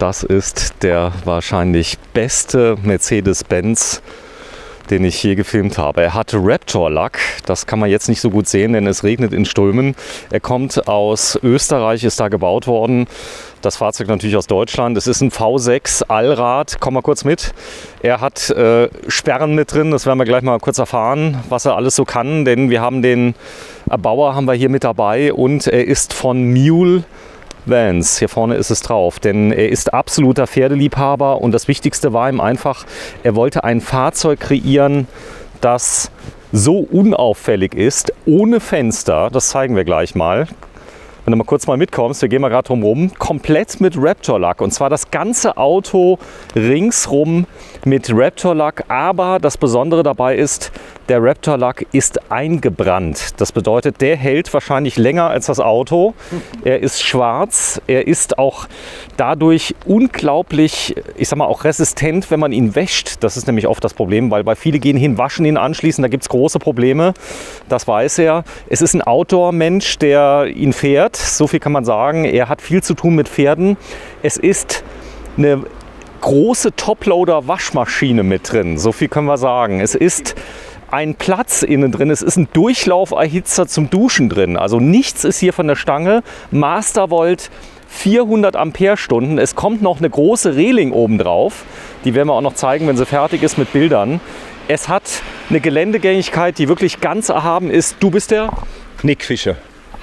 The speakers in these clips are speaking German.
das ist der wahrscheinlich beste Mercedes-Benz den ich je gefilmt habe. Er hatte Raptor-Lack, das kann man jetzt nicht so gut sehen, denn es regnet in Strömen. Er kommt aus Österreich, ist da gebaut worden. Das Fahrzeug natürlich aus Deutschland. Es ist ein V6 Allrad. Komm mal kurz mit. Er hat äh, Sperren mit drin. Das werden wir gleich mal kurz erfahren, was er alles so kann. Denn wir haben den Erbauer haben wir hier mit dabei und er ist von Mule Vans. Hier vorne ist es drauf, denn er ist absoluter Pferdeliebhaber und das Wichtigste war ihm einfach, er wollte ein Fahrzeug kreieren, das so unauffällig ist, ohne Fenster. Das zeigen wir gleich mal. Wenn du mal kurz mal mitkommst, wir gehen mal gerade drum rum, komplett mit Raptor-Lack. Und zwar das ganze Auto ringsrum mit Raptor-Lack. Aber das Besondere dabei ist, der Raptor-Lack ist eingebrannt. Das bedeutet, der hält wahrscheinlich länger als das Auto. Er ist schwarz. Er ist auch dadurch unglaublich, ich sag mal, auch resistent, wenn man ihn wäscht. Das ist nämlich oft das Problem, weil bei viele gehen hin, waschen ihn anschließend. Da gibt es große Probleme. Das weiß er. Es ist ein Outdoor-Mensch, der ihn fährt. So viel kann man sagen. Er hat viel zu tun mit Pferden. Es ist eine große Toploader-Waschmaschine mit drin. So viel können wir sagen. Es ist ein Platz innen drin. Es ist ein Durchlauferhitzer zum Duschen drin. Also nichts ist hier von der Stange. Mastervolt 400 Ampere-Stunden. Es kommt noch eine große Reling oben drauf. Die werden wir auch noch zeigen, wenn sie fertig ist mit Bildern. Es hat eine Geländegängigkeit, die wirklich ganz erhaben ist. Du bist der? Nick Fischer.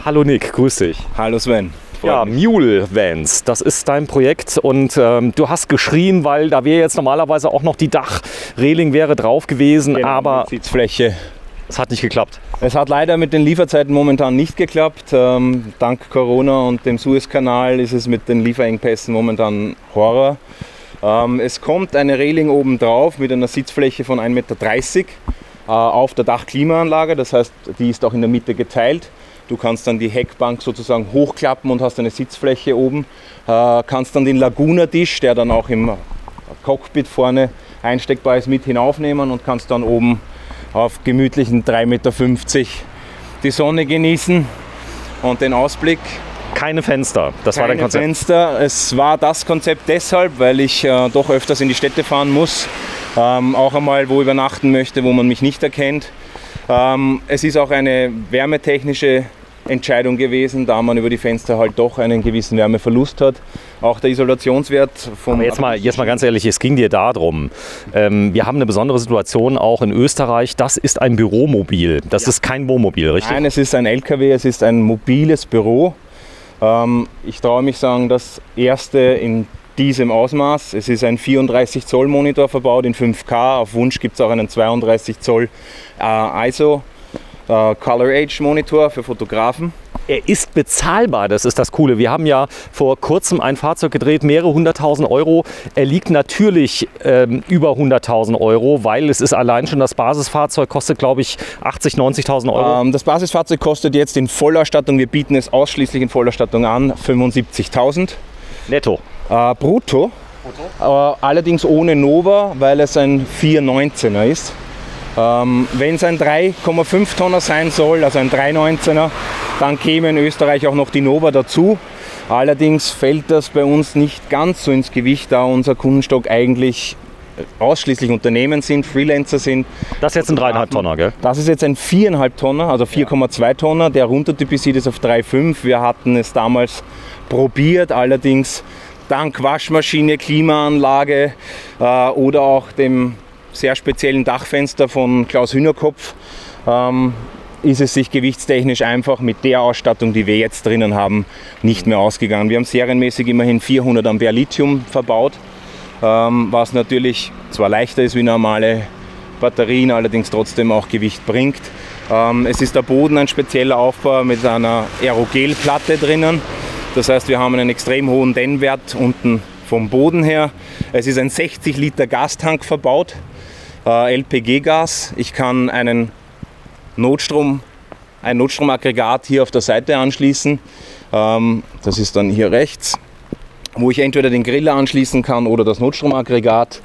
Hallo Nick, grüß dich. Hallo Sven. Ja, Mule Vans, das ist dein Projekt und ähm, du hast geschrien, weil da wäre jetzt normalerweise auch noch die Dachreling wäre drauf gewesen, Genau, aber Sitzfläche. es hat nicht geklappt. Es hat leider mit den Lieferzeiten momentan nicht geklappt. Ähm, dank Corona und dem Suezkanal ist es mit den Lieferengpässen momentan Horror. Ähm, es kommt eine Reling oben drauf mit einer Sitzfläche von 1,30 Meter äh, auf der Dachklimaanlage. Das heißt, die ist auch in der Mitte geteilt. Du kannst dann die Heckbank sozusagen hochklappen und hast eine Sitzfläche oben. Äh, kannst dann den Laguna-Tisch, der dann auch im Cockpit vorne einsteckbar ist, mit hinaufnehmen und kannst dann oben auf gemütlichen 3,50 Meter die Sonne genießen und den Ausblick. Keine Fenster, das war dein Keine Konzept. Fenster. Es war das Konzept deshalb, weil ich äh, doch öfters in die Städte fahren muss. Ähm, auch einmal wo übernachten möchte, wo man mich nicht erkennt. Ähm, es ist auch eine wärmetechnische Entscheidung gewesen, da man über die Fenster halt doch einen gewissen Wärmeverlust hat. Auch der Isolationswert vom Aber jetzt mal, jetzt mal ganz ehrlich, es ging dir darum. Ähm, wir haben eine besondere Situation auch in Österreich. Das ist ein Büromobil. Das ist kein Wohnmobil, richtig? Nein, es ist ein LKW, es ist ein mobiles Büro. Ähm, ich traue mich sagen, das erste in diesem Ausmaß. Es ist ein 34 Zoll Monitor verbaut in 5K. Auf Wunsch gibt es auch einen 32 Zoll äh, ISO äh, Color Age Monitor für Fotografen. Er ist bezahlbar, das ist das Coole. Wir haben ja vor kurzem ein Fahrzeug gedreht, mehrere hunderttausend Euro. Er liegt natürlich ähm, über 100.000 Euro, weil es ist allein schon das Basisfahrzeug, kostet glaube ich 80.000, 90.000 Euro. Ähm, das Basisfahrzeug kostet jetzt in Vollausstattung, wir bieten es ausschließlich in Vollausstattung an, 75.000 Netto. äh, brutto. Äh, allerdings ohne Nova, weil es ein 419er ist. Ähm, Wenn es ein 3,5 Tonner sein soll, also ein 319er, dann käme in Österreich auch noch die Nova dazu. Allerdings fällt das bei uns nicht ganz so ins Gewicht, da unser Kundenstock eigentlich ausschließlich Unternehmen sind, Freelancer sind. Das ist jetzt ein 3,5 Tonner, gell? Das ist jetzt ein 4,5 Tonner, also 4,2 Tonner. Der runtertypisiert ist auf 3,5. Wir hatten es damals probiert, allerdings dank Waschmaschine, Klimaanlage äh, oder auch dem sehr speziellen Dachfenster von Klaus Hühnerkopf ähm, ist es sich gewichtstechnisch einfach mit der Ausstattung, die wir jetzt drinnen haben, nicht mehr ausgegangen. Wir haben serienmäßig immerhin 400 Ampere Lithium verbaut, ähm, was natürlich zwar leichter ist wie normale Batterien, allerdings trotzdem auch Gewicht bringt. Ähm, es ist der Boden ein spezieller Aufbau mit einer Aerogelplatte drinnen. Das heißt, wir haben einen extrem hohen Dennwert unten vom Boden her. Es ist ein 60 Liter Gastank verbaut, LPG-Gas. Ich kann einen Notstrom, ein Notstromaggregat hier auf der Seite anschließen. Ähm, das ist dann hier rechts, wo ich entweder den Griller anschließen kann oder das Notstromaggregat.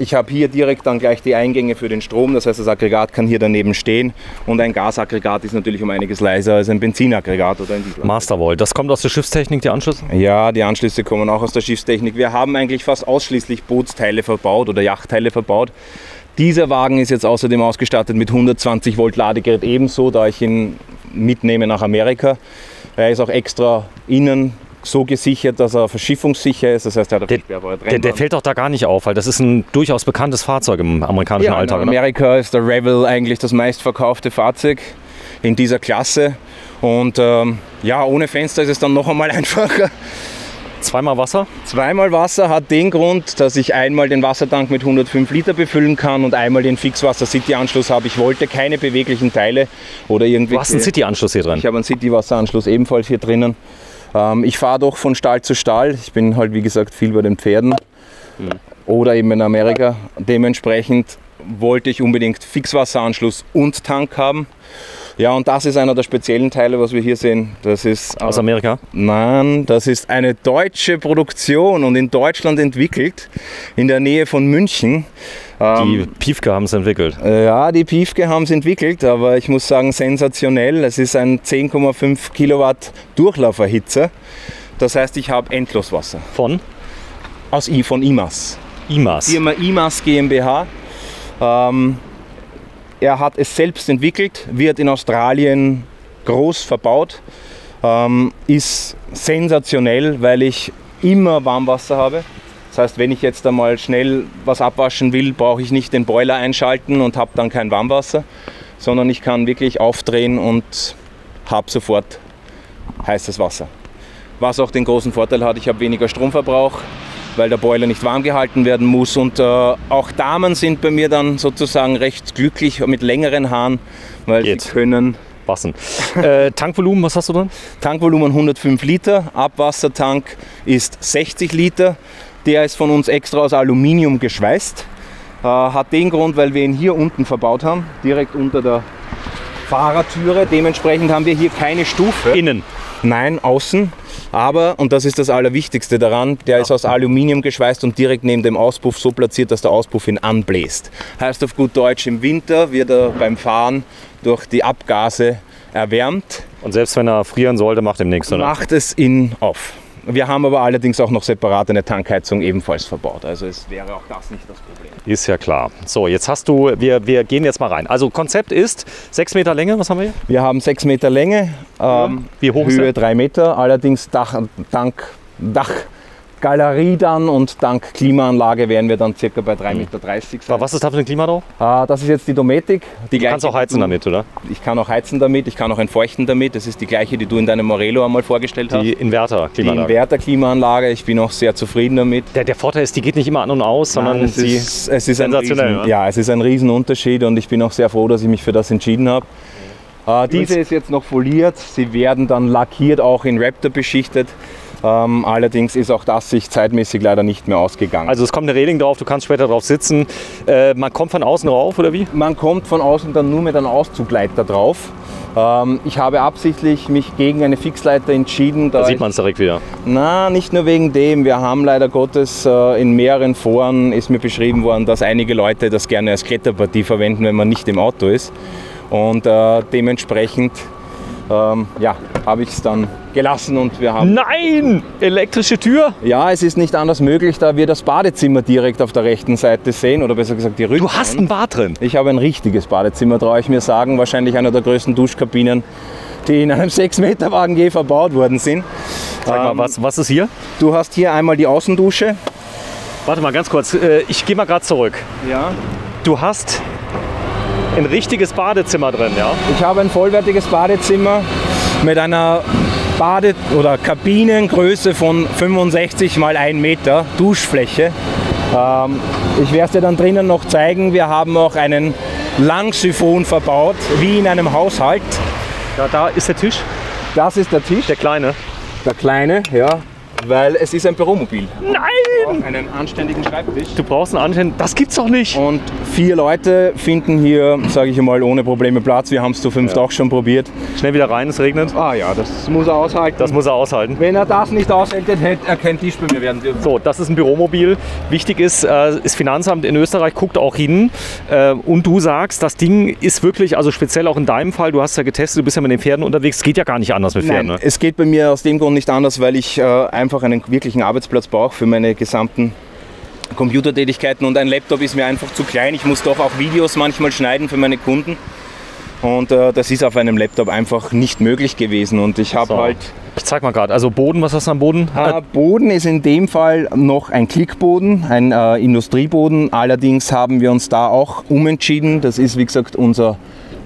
Ich habe hier direkt dann gleich die Eingänge für den Strom, das heißt das Aggregat kann hier daneben stehen und ein Gasaggregat ist natürlich um einiges leiser als ein Benzinaggregat oder ein Diesel. Mastervolt, das kommt aus der Schiffstechnik, die Anschlüsse? Ja, die Anschlüsse kommen auch aus der Schiffstechnik. Wir haben eigentlich fast ausschließlich Bootsteile verbaut oder Yachtteile verbaut. Dieser Wagen ist jetzt außerdem ausgestattet mit 120 Volt Ladegerät ebenso, da ich ihn mitnehme nach Amerika. Er ist auch extra innen so gesichert, dass er verschiffungssicher ist. Das heißt, er hat Der, der, der fällt doch da gar nicht auf, weil das ist ein durchaus bekanntes Fahrzeug im amerikanischen ja, Alltag. in oder? Amerika ist der Rebel eigentlich das meistverkaufte Fahrzeug in dieser Klasse. Und ähm, ja, ohne Fenster ist es dann noch einmal einfacher. Zweimal Wasser? Zweimal Wasser hat den Grund, dass ich einmal den Wassertank mit 105 Liter befüllen kann und einmal den Fixwasser-City-Anschluss habe. Ich wollte keine beweglichen Teile oder irgendwie. Du hast einen City-Anschluss hier drin. Ich habe einen City-Wasseranschluss ebenfalls hier drinnen. Ähm, ich fahre doch von Stall zu Stall. Ich bin halt, wie gesagt, viel bei den Pferden oder eben in Amerika. Dementsprechend wollte ich unbedingt Fixwasseranschluss und Tank haben. Ja, und das ist einer der speziellen Teile, was wir hier sehen. Das ist Aus Amerika? Nein, das ist eine deutsche Produktion und in Deutschland entwickelt, in der Nähe von München. Die Ähm, Piefke haben es entwickelt. ja, die Piefke haben es entwickelt, aber ich muss sagen, sensationell. Es ist ein 10,5 Kilowatt Durchlauferhitzer. Das heißt, ich habe Endloswasser. Von Aus I von IMAS. IMAS. Firma IMAS GmbH. Ähm, er hat es selbst entwickelt, wird in Australien groß verbaut, ähm, ist sensationell, weil ich immer Warmwasser habe. Das heißt, wenn ich jetzt einmal schnell was abwaschen will, brauche ich nicht den Boiler einschalten und habe dann kein Warmwasser, sondern ich kann wirklich aufdrehen und habe sofort heißes Wasser. Was auch den großen Vorteil hat, ich habe weniger Stromverbrauch, weil der Boiler nicht warm gehalten werden muss. Und äh, auch Damen sind bei mir dann sozusagen recht glücklich mit längeren Haaren, weil Geht. sie können Wassen. äh, Tankvolumen, was hast du drin? Tankvolumen 105 Liter, Abwassertank ist 60 Liter. Der ist von uns extra aus Aluminium geschweißt. Äh, hat den Grund, weil wir ihn hier unten verbaut haben, direkt unter der Fahrertüre. Dementsprechend haben wir hier keine Stufe. Innen. Nein, außen. Aber, und das ist das Allerwichtigste daran, der ist aus Aluminium geschweißt und direkt neben dem Auspuff so platziert, dass der Auspuff ihn anbläst. Heißt auf gut Deutsch, im Winter wird er beim Fahren durch die Abgase erwärmt, Und selbst wenn er frieren sollte, macht ihm nichts, oder? macht es ihn auf. Wir haben aber allerdings auch noch separat eine Tankheizung ebenfalls verbaut. Also es wäre auch das nicht das Problem. Ist ja klar. So, jetzt hast du, wir, wir gehen jetzt mal rein. Also Konzept ist 6 Meter Länge, was haben wir hier? Wir haben 6 Meter Länge, ähm, Wie hoch ist Höhe er? 3 Meter, allerdings Dach, dank Dachgalerie dann und dank Klimaanlage wären wir dann circa bei 3,30 Meter. sein. Was ist da für ein Klima drauf? Äh, das ist jetzt die Dometic. Die Du kannst auch heizen damit, oder? Ich kann auch heizen damit, ich kann auch entfeuchten damit. Das ist die gleiche, die du in deinem Morelo einmal vorgestellt hast. Die Die Inverter-Klimaanlage. Inverter-Klimaanlage, ich bin auch sehr zufrieden damit. Der, der Vorteil ist, die geht nicht immer an und aus, sondern Nein, es, sie ist, es ist ein sensationell, Riesen, ja, es ist ein Riesenunterschied und ich bin auch sehr froh, dass ich mich für das entschieden habe. Äh, diese ist jetzt noch foliert, sie werden dann lackiert, auch in Raptor beschichtet. Ähm, allerdings ist auch das sich zeitmäßig leider nicht mehr ausgegangen. Also es kommt eine Reling drauf, du kannst später drauf sitzen. Äh, man kommt von außen rauf, oder wie? Man kommt von außen dann nur mit einem Auszugleiter drauf. Ähm, ich habe absichtlich mich gegen eine Fixleiter entschieden. Da Da sieht man es direkt wieder. Na, nicht nur wegen dem. Wir haben leider Gottes äh, in mehreren Foren ist mir beschrieben worden, dass einige Leute das gerne als Kletterpartie verwenden, wenn man nicht im Auto ist. Und äh, dementsprechend ähm, ja, habe ich es dann gelassen und wir haben. Nein! Elektrische Tür? Ja, es ist nicht anders möglich, da wir das Badezimmer direkt auf der rechten Seite sehen oder besser gesagt die Rücken. Du hast ein Bad drin. Ich habe ein richtiges Badezimmer, traue ich mir sagen. Wahrscheinlich einer der größten Duschkabinen, die in einem 6-Meter-Wagen je verbaut worden sind. Sag Ähm, mal, was, was ist hier? Du hast hier einmal die Außendusche. Warte mal ganz kurz. Äh, ich gehe mal gerade zurück. Ja. Du hast ein richtiges Badezimmer drin, ja? Ich habe ein vollwertiges Badezimmer mit einer Bade- oder Kabinengröße von 65 mal 1 Meter Duschfläche. Ähm, ich werde es dir dann drinnen noch zeigen. Wir haben auch einen Langsiphon verbaut, wie in einem Haushalt. Da, da ist der Tisch, Das ist der Tisch, der kleine. der kleine, ja, weil es ist ein Büromobil. Nein! Einen anständigen Schreibtisch. Du brauchst einen anständigen. Das gibt's doch nicht. Und vier Leute finden hier, sage ich einmal, ohne Probleme Platz. Wir haben es zu fünft ja. auch schon probiert. Schnell wieder rein, es regnet. Ah ja, das muss er aushalten. Das muss er aushalten. Wenn er das nicht aushält, hätte er keinen Tisch bei mir werden dürfen. So, das ist ein Büromobil. Wichtig ist, äh, das Finanzamt in Österreich guckt auch hin. Äh, und du sagst, das Ding ist wirklich, also speziell auch in deinem Fall, du hast ja getestet, du bist ja mit den Pferden unterwegs. Es geht ja gar nicht anders mit Pferden. Nein, ne? es geht bei mir aus dem Grund nicht anders, weil ich äh, einfach einen wirklichen Arbeitsplatz brauche für meine gesamten Computertätigkeiten und ein Laptop ist mir einfach zu klein. Ich muss doch auch Videos manchmal schneiden für meine Kunden. Und äh, das ist auf einem Laptop einfach nicht möglich gewesen. Und ich habe so. halt. Ich zeig mal gerade. Also Boden, was hast du am Boden? Äh, Boden ist in dem Fall noch ein Klickboden, ein äh, Industrieboden. Allerdings haben wir uns da auch umentschieden. Das ist wie gesagt unser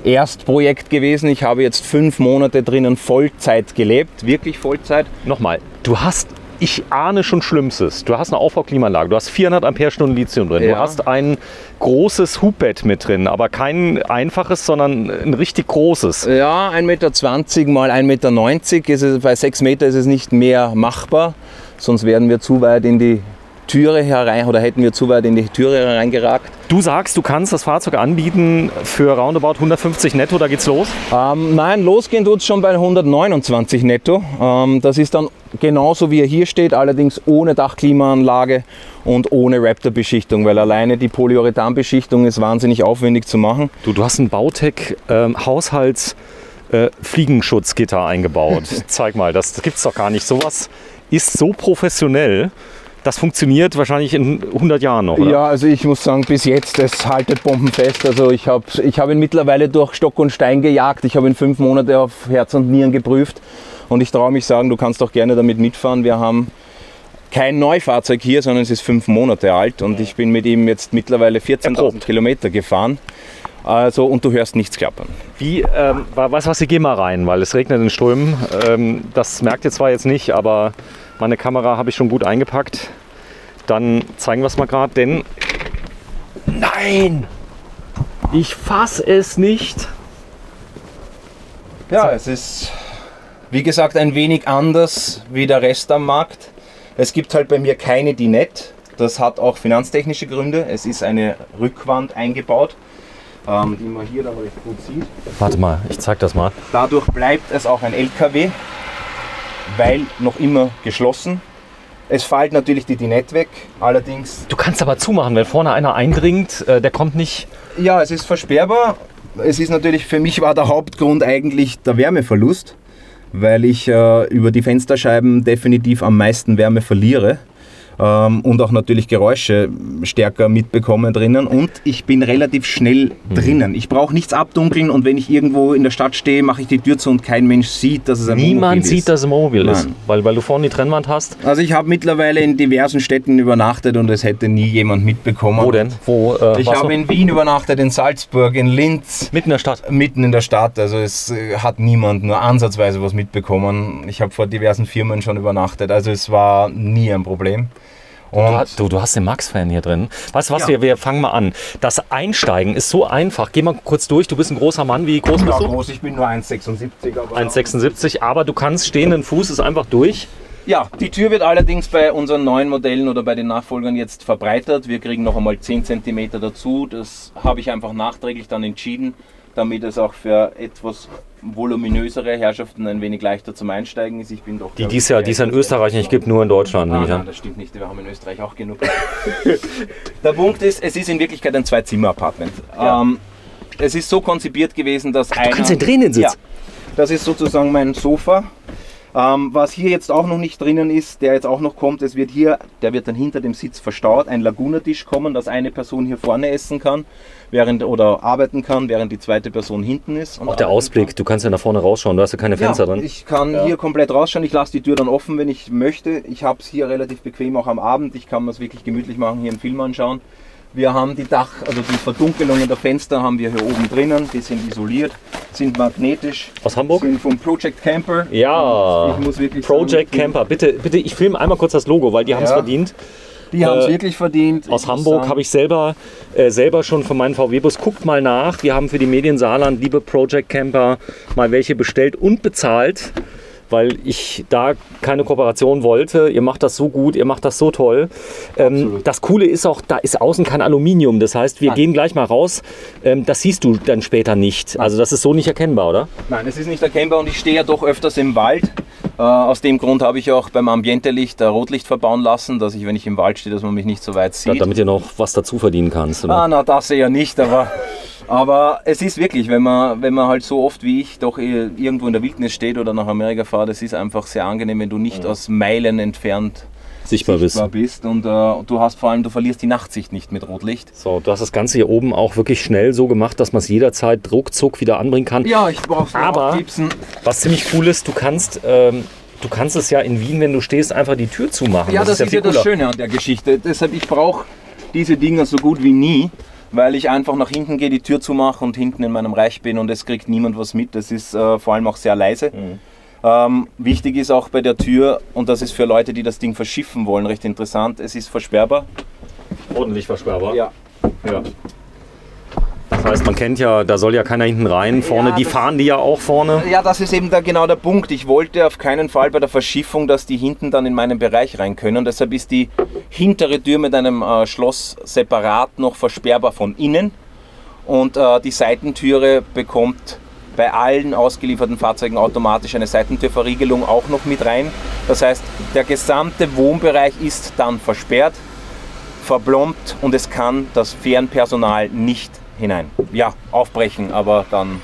Erstprojekt gewesen. Ich habe jetzt fünf Monate drinnen Vollzeit gelebt, wirklich Vollzeit. Nochmal, du hast ich ahne schon Schlimmstes. Du hast eine Aufbauklimaanlage, du hast 400 Ampere-Stunden Lithium drin, ja. du hast ein großes Hubbett mit drin, aber kein einfaches, sondern ein richtig großes. Ja, 1,20 Meter mal 1,90 Meter. Ist es, bei 6 Meter ist es nicht mehr machbar, sonst werden wir zu weit in die Türe herein oder hätten wir zu weit in die Türe hereingeragt. Du sagst, du kannst das Fahrzeug anbieten für roundabout 150 netto, da geht's los? Ähm, nein, losgehen tut es schon bei 129 netto. Ähm, das ist dann genauso wie er hier steht, allerdings ohne Dachklimaanlage und ohne Raptor-Beschichtung, weil alleine die Polyurethan-Beschichtung ist wahnsinnig aufwendig zu machen. Du, du hast ein Bautech ähm, äh, Fliegenschutzgitter eingebaut. Zeig mal, das, das gibt's doch gar nicht. Sowas ist so professionell. Das funktioniert wahrscheinlich in 100 Jahren noch, oder? Ja, also ich muss sagen, bis jetzt, das haltet bombenfest. Also ich habe ich hab ihn mittlerweile durch Stock und Stein gejagt. Ich habe ihn fünf Monate auf Herz und Nieren geprüft. Und ich traue mich sagen, du kannst auch gerne damit mitfahren. Wir haben kein Neufahrzeug hier, sondern es ist fünf Monate alt und ich bin mit ihm jetzt mittlerweile 14.000 Kilometer gefahren. Also, und du hörst nichts klappern. Wie, ähm, du was, ich gehe mal rein, weil es regnet in Strömen. Ähm, das merkt ihr zwar jetzt nicht, aber meine Kamera habe ich schon gut eingepackt. Dann zeigen wir es mal gerade, denn. Nein! Ich fasse es nicht. Ja, es ist wie gesagt ein wenig anders wie der Rest am Markt. Es gibt halt bei mir keine Dinette. Das hat auch finanztechnische Gründe. Es ist eine Rückwand eingebaut, ähm, die man hier dann recht gut sieht. Warte mal, ich zeig das mal. Dadurch bleibt es auch ein LKW weil noch immer geschlossen. Es fällt natürlich die Dinette weg, allerdings. Du kannst aber zumachen, wenn vorne einer eindringt, äh, der kommt nicht. Ja, es ist versperrbar. Es ist natürlich, für mich war der Hauptgrund eigentlich der Wärmeverlust, weil ich äh, über die Fensterscheiben definitiv am meisten Wärme verliere ähm, und auch natürlich Geräusche stärker mitbekommen drinnen und ich bin relativ schnell mhm. drinnen. Ich brauche nichts abdunkeln und wenn ich irgendwo in der Stadt stehe, mache ich die Tür zu und kein Mensch sieht, dass es ein Niemand Wohnmobil ist. sieht, dass es ein Wohnmobil ist, weil, weil du vorne die Trennwand hast. Also ich habe mittlerweile in diversen Städten übernachtet und es hätte nie jemand mitbekommen. Wo denn? Wo, äh, ich habe in Wien übernachtet, in Salzburg, in Linz. Mitten in der Stadt? Mitten in der Stadt. Also es äh, hat niemand nur ansatzweise was mitbekommen. Ich habe vor diversen Firmen schon übernachtet. Also es war nie ein Problem. Du, du, du, hast den Max-Fan hier drin. Weißt du was, ja. wir, wir fangen mal an. Das Einsteigen ist so einfach. Geh mal kurz durch. Du bist ein großer Mann. Wie groß ja, bist du? groß. Ich bin nur 1,76. 1,76. Aber du kannst stehenden Fußes einfach durch. Ja, die Tür wird allerdings bei unseren neuen Modellen oder bei den Nachfolgern jetzt verbreitert. Wir kriegen noch einmal 10 cm dazu. Das habe ich einfach nachträglich dann entschieden damit es auch für etwas voluminösere Herrschaften ein wenig leichter zum Einsteigen ist. Ich bin doch. Die dies ja, die es in Österreich nicht gibt, nur in Deutschland. Ah, nein, das stimmt nicht. Wir haben in Österreich auch genug. Der Punkt ist, es ist in Wirklichkeit ein Zwei-Zimmer-Apartment. Ja. Ähm, es ist so konzipiert gewesen, dass Ach, einer. Du kannst den drinnen sitzen. Ja, das ist sozusagen mein Sofa. Ähm, was hier jetzt auch noch nicht drinnen ist, der jetzt auch noch kommt, es wird hier, der wird dann hinter dem Sitz verstaut, ein Laguna-Tisch kommen, dass eine Person hier vorne essen kann während oder arbeiten kann, während die zweite Person hinten ist. Auch der Ausblick, kann. du kannst ja nach vorne rausschauen, du hast ja keine Fenster ja, drin. Ich kann ja. hier komplett rausschauen, ich lasse die Tür dann offen, wenn ich möchte. Ich habe es hier relativ bequem auch am Abend, ich kann mir es wirklich gemütlich machen, hier einen Film anschauen. Wir haben die Dach, also die Verdunkelungen der Fenster haben wir hier oben drinnen, die sind isoliert, sind magnetisch. Aus Hamburg? Sind vom Project Camper. Ja, ich muss wirklich Project sagen, Camper. Bitte, bitte, ich filme einmal kurz das Logo, weil die haben es verdient. Die haben es äh, wirklich verdient. Aus Hamburg habe ich selber, äh, selber schon von meinem VW-Bus. Guckt mal nach. Wir haben für die Medien Saarland, liebe Project Camper, mal welche bestellt und bezahlt weil ich da keine Kooperation wollte. Ihr macht das so gut, ihr macht das so toll. Ähm, das Coole ist auch, da ist außen kein Aluminium. Das heißt, wir Nein. gehen gleich mal raus. Ähm, das siehst du dann später nicht. Also das ist so nicht erkennbar, oder? Nein, es ist nicht erkennbar und ich stehe ja doch öfters im Wald. Äh, aus dem Grund habe ich auch beim Ambientelicht ein Rotlicht verbauen lassen, dass ich, wenn ich im Wald stehe, dass man mich nicht so weit sieht. Damit ihr noch was dazu verdienen kannst. Oder? Ah, na, das eher nicht, aber, aber es ist wirklich, wenn man, wenn man halt so oft wie ich doch irgendwo in der Wildnis steht oder nach Amerika fahrt, es ist einfach sehr angenehm, wenn du nicht aus Meilen entfernt Sichtbar bist. sichtbar bist und äh, du hast vor allem, du verlierst die Nachtsicht nicht mit Rotlicht. So, du hast das Ganze hier oben auch wirklich schnell so gemacht, dass man es jederzeit ruckzuck wieder anbringen kann. Ja, ich brauche Aber-. Was ziemlich cool ist, du kannst, ähm, du kannst es ja in Wien, wenn du stehst, einfach die Tür zumachen. Ja, das, ist ja viel das cooler. Schöne an der Geschichte. Deshalb, ich brauche diese Dinger so gut wie nie, weil ich einfach nach hinten gehe, die Tür zumache und hinten in meinem Reich bin und es kriegt niemand was mit. Das ist äh, vor allem auch sehr leise. Mhm. Ähm, wichtig ist auch bei der Tür, und das ist für Leute, die das Ding verschiffen wollen, recht interessant, es ist versperrbar. Ordentlich versperrbar. Ja. Ja. Das heißt, man kennt ja, da soll ja keiner hinten rein. Vorne, Ja, die fahren die ja auch vorne. Ja, das ist eben da genau der Punkt. Ich wollte auf keinen Fall bei der Verschiffung, dass die hinten dann in meinen Bereich rein können. Deshalb ist die hintere Tür mit einem äh, Schloss separat noch versperrbar von innen. Und äh, die Seitentüre bekommt bei allen ausgelieferten Fahrzeugen automatisch eine Seitentürverriegelung auch noch mit rein. Das heißt, der gesamte Wohnbereich ist dann versperrt, verblombt und es kann das Fährenpersonal nicht hinein. Ja, aufbrechen, aber dann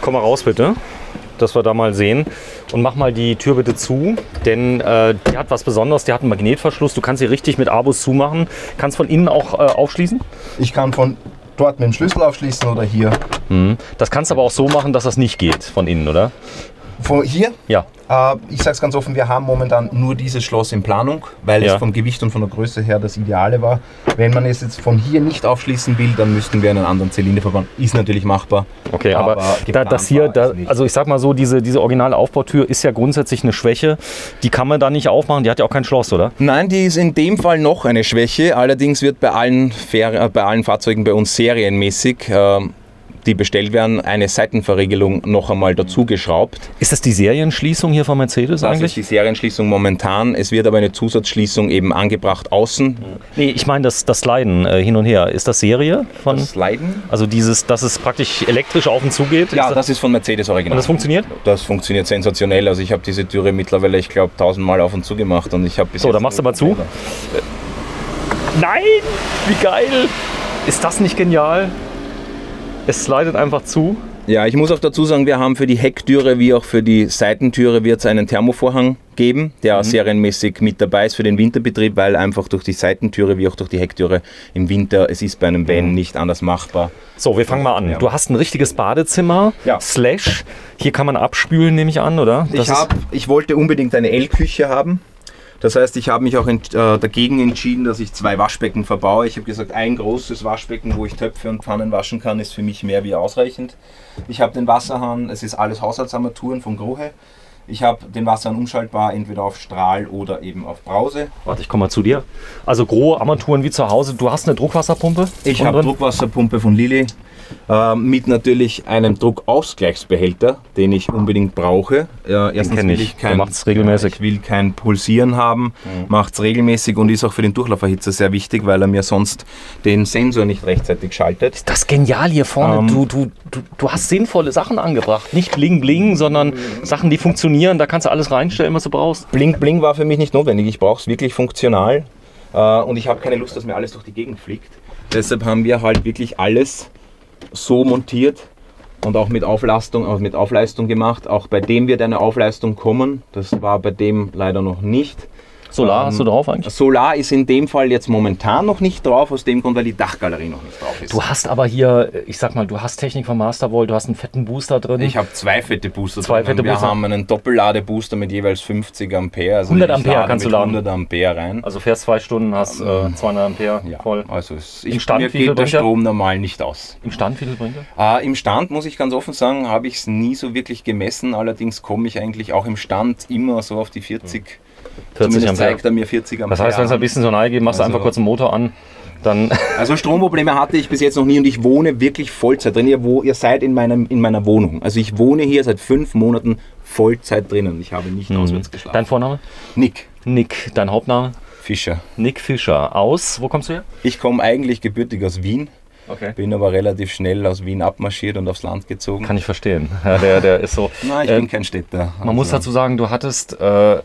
Komm mal raus bitte, dass wir da mal sehen. Und mach mal die Tür bitte zu, denn äh, die hat was Besonderes. Die hat einen Magnetverschluss. Du kannst sie richtig mit Abus zumachen. Kannst von innen auch äh, aufschließen. Ich kann von dort mit dem Schlüssel aufschließen oder hier. Das kannst du aber auch so machen, dass das nicht geht von innen, oder? Von hier, Ja. Äh, ich sage es ganz offen, wir haben momentan nur dieses Schloss in Planung, weil Ja. es vom Gewicht und von der Größe her das Ideale war. Wenn man es jetzt von hier nicht aufschließen will, dann müssten wir einen anderen Zylinder verbauen. Ist natürlich machbar. Okay, aber, da, geplant das hier, da, also ich sag mal so, diese, diese originale Aufbautür ist ja grundsätzlich eine Schwäche. Die kann man da nicht aufmachen. Die hat ja auch kein Schloss, oder? Nein, die ist in dem Fall noch eine Schwäche. Allerdings wird bei allen, äh, bei allen Fahrzeugen bei uns serienmäßig, ähm, die bestellt werden, eine Seitenverriegelung noch einmal dazu geschraubt. Ist das die Serienschließung hier von Mercedes Das eigentlich? ist die Serienschließung momentan. Es wird aber eine Zusatzschließung eben angebracht außen. Nee, ich meine das, das Sliden äh, hin und her. Ist das Serie? Von, Das Leiden? also dieses, dass es praktisch elektrisch auf und zu geht? Ja, ist das ist von Mercedes und original. das funktioniert? Das funktioniert sensationell. Also ich habe diese Türe mittlerweile, ich glaube, tausendmal auf und zu gemacht und ich habe bis So, dann machst du mal zu. Nein! Wie geil! Ist das nicht genial? Es slidet einfach zu. Ja, ich muss auch dazu sagen, wir haben für die Hecktüre wie auch für die Seitentüre wird es einen Thermovorhang geben, der serienmäßig mit dabei ist für den Winterbetrieb, weil einfach durch die Seitentüre wie auch durch die Hecktüre im Winter, es ist bei einem Van nicht anders machbar. So, wir fangen mal an. Ja. Du hast ein richtiges Badezimmer. Ja. Slash. Hier kann man abspülen, nehme ich an, oder? Das Ich, hab, ich wollte unbedingt eine L-Küche haben. Das heißt, ich habe mich auch ent, äh, dagegen entschieden, dass ich zwei Waschbecken verbaue. Ich habe gesagt, ein großes Waschbecken, wo ich Töpfe und Pfannen waschen kann, ist für mich mehr wie ausreichend. Ich habe den Wasserhahn, es ist alles Haushaltsarmaturen von Grohe. Ich habe den Wasserhahn umschaltbar, entweder auf Strahl oder eben auf Brause. Warte, ich komme mal zu dir. Also grobe Armaturen wie zu Hause. Du hast eine Druckwasserpumpe? Ich habe? Druckwasserpumpe von Lilly äh, mit natürlich einem Druckausgleichsbehälter, den ich unbedingt brauche. Äh, erstens will ich. kein, macht's regelmäßig. Ich will kein Pulsieren haben, macht es regelmäßig und ist auch für den Durchlauferhitzer sehr wichtig, weil er mir sonst den Sensor nicht rechtzeitig schaltet. Das ist genial hier vorne. Ähm, du, du, du, du hast sinnvolle Sachen angebracht. Nicht bling bling, sondern Sachen, die funktionieren. Da kannst du alles reinstellen, was du brauchst. Blink Blink war für mich nicht notwendig, ich brauche es wirklich funktional äh, und ich habe keine Lust, dass mir alles durch die Gegend fliegt. Deshalb haben wir halt wirklich alles so montiert und auch mit Auflastung, auch mit Aufleistung gemacht. Auch bei dem wird eine Aufleistung kommen. Das war bei dem leider noch nicht. Solar Ähm, hast du drauf eigentlich? Solar ist in dem Fall jetzt momentan noch nicht drauf, aus dem Grund, weil die Dachgalerie noch nicht drauf ist. Du hast aber hier, ich sag mal, du hast Technik von Mastervolt, du hast einen fetten Booster drin. ich habe zwei fette Booster Zwei drin. fette Wir Booster. haben einen Doppelladebooster mit jeweils 50 Ampere. Also 100 ich Ampere kannst du laden. 100 Ampere rein. also fährst zwei Stunden, hast äh, 200 Ampere Ja, voll. also es, Im ich, Stand, mir geht der er? Strom normal nicht aus. Im Stand, wie viel bringt er? Äh, Im Stand, muss ich ganz offen sagen, habe ich es nie so wirklich gemessen. Allerdings komme ich eigentlich auch im Stand immer so auf die 40. 40 Zumindest Ampere. zeigt er mir 40 Ampere. Das heißt, wenn es ein bisschen so nahe geht, machst du Also- einfach kurz den Motor an. Dann Also Stromprobleme hatte ich bis jetzt noch nie und ich wohne wirklich Vollzeit drin. Ihr, wo, ihr seid in, meinem, in meiner Wohnung. Also ich wohne hier seit fünf Monaten Vollzeit drinnen. Ich habe nicht auswärts geschlafen. Dein Vorname? Nick Nick. Dein Hauptname? Fischer. Nick Fischer. Aus, wo kommst du her? Ich komme eigentlich gebürtig aus Wien, Okay. bin aber relativ schnell aus Wien abmarschiert und aufs Land gezogen. Kann ich verstehen. Ja, der, der ist so. Nein, ich Äh, bin kein Städter. Man muss Also- dazu sagen, du hattest, äh,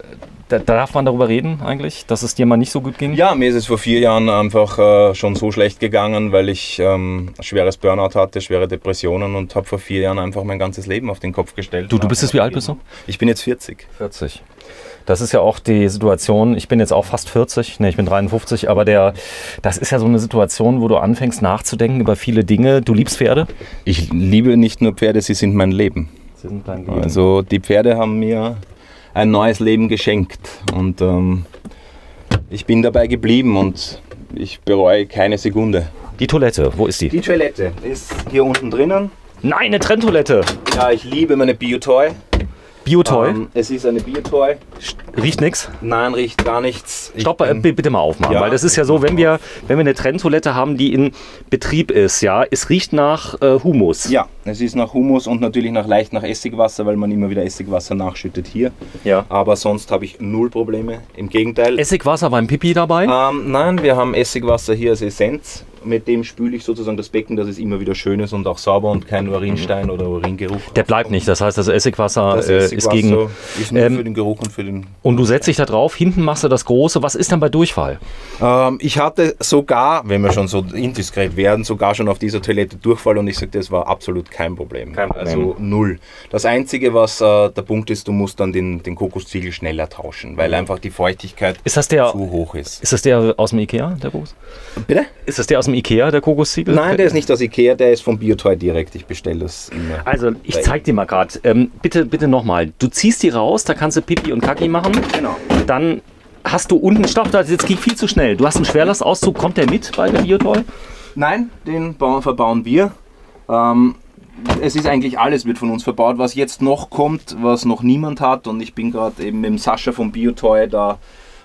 da, darf man darüber reden eigentlich, dass es dir mal nicht so gut ging? Ja, mir ist es vor vier Jahren einfach äh, schon so schlecht gegangen, weil ich ähm, schweres Burnout hatte, schwere Depressionen und habe vor vier Jahren einfach mein ganzes Leben auf den Kopf gestellt. Du, du bist jetzt, wie alt bist du? Ich bin jetzt 40. 40. Das ist ja auch die Situation, ich bin jetzt auch fast 40, ne, ich bin 53, aber der, das ist ja so eine Situation, wo du anfängst nachzudenken über viele Dinge. Du liebst Pferde? Ich liebe nicht nur Pferde, sie sind mein Leben. Sie sind dein Leben. Also die Pferde haben mir ein neues Leben geschenkt und ähm, ich bin dabei geblieben und ich bereue keine Sekunde. Die Toilette, wo ist die? Die Toilette ist hier unten drinnen. Nein, eine Trenntoilette. Ja, ich liebe meine Biotoy. Biotoy. Ähm, es ist eine Biotoy. Riecht nix. Nein, riecht gar nichts. Ich Stopp, bin- bitte mal aufmachen, Ja. weil das ist ja so, wenn wir, wenn wir eine Trenntoilette haben, die in Betrieb ist, ja, es riecht nach äh, Humus. Ja, es ist nach Humus und natürlich nach leicht nach Essigwasser, weil man immer wieder Essigwasser nachschüttet hier. Ja. Aber sonst habe ich null Probleme. Im Gegenteil. Essigwasser beim Pipi dabei? Ähm, nein, wir haben Essigwasser hier als Essenz. Mit dem spüle ich sozusagen das Becken, dass es immer wieder schön ist und auch sauber und kein Urinstein oder Uringeruch. Der bleibt nicht, das heißt, das Essigwasser Das äh, ist Essigwasser gegen. ist nur Ähm, für den Geruch und für den. Und du setzt dich da drauf, hinten machst du das Große. Was ist dann bei Durchfall? Ähm, ich hatte sogar, wenn wir schon so indiskret werden, sogar schon auf dieser Toilette Durchfall und ich sagte, das war absolut kein Problem. Kein Problem. Also null. Das Einzige, was äh, der Punkt ist, du musst dann den, den Kokosziegel schneller tauschen, weil einfach die Feuchtigkeit Ist das der, zu hoch ist. ist das der aus dem Ikea, der Kokos? Bitte? Ist das der aus dem Ikea, der Kokosziegel? Nein, der ist nicht aus Ikea, der ist vom Biotoy direkt. Ich bestelle das immer. Also, ich zeig dir mal gerade. Ähm, bitte, bitte nochmal. Du ziehst die raus, da kannst du Pipi und Kaki machen. Genau. Dann hast du unten, stopp, das jetzt ging viel zu schnell. Du hast einen Schwerlastauszug, kommt der mit bei der Biotoy? Nein, den bauen, verbauen wir. Ähm, es ist eigentlich alles wird von uns verbaut. Was jetzt noch kommt, was noch niemand hat, und ich bin gerade eben mit dem Sascha vom Biotoy da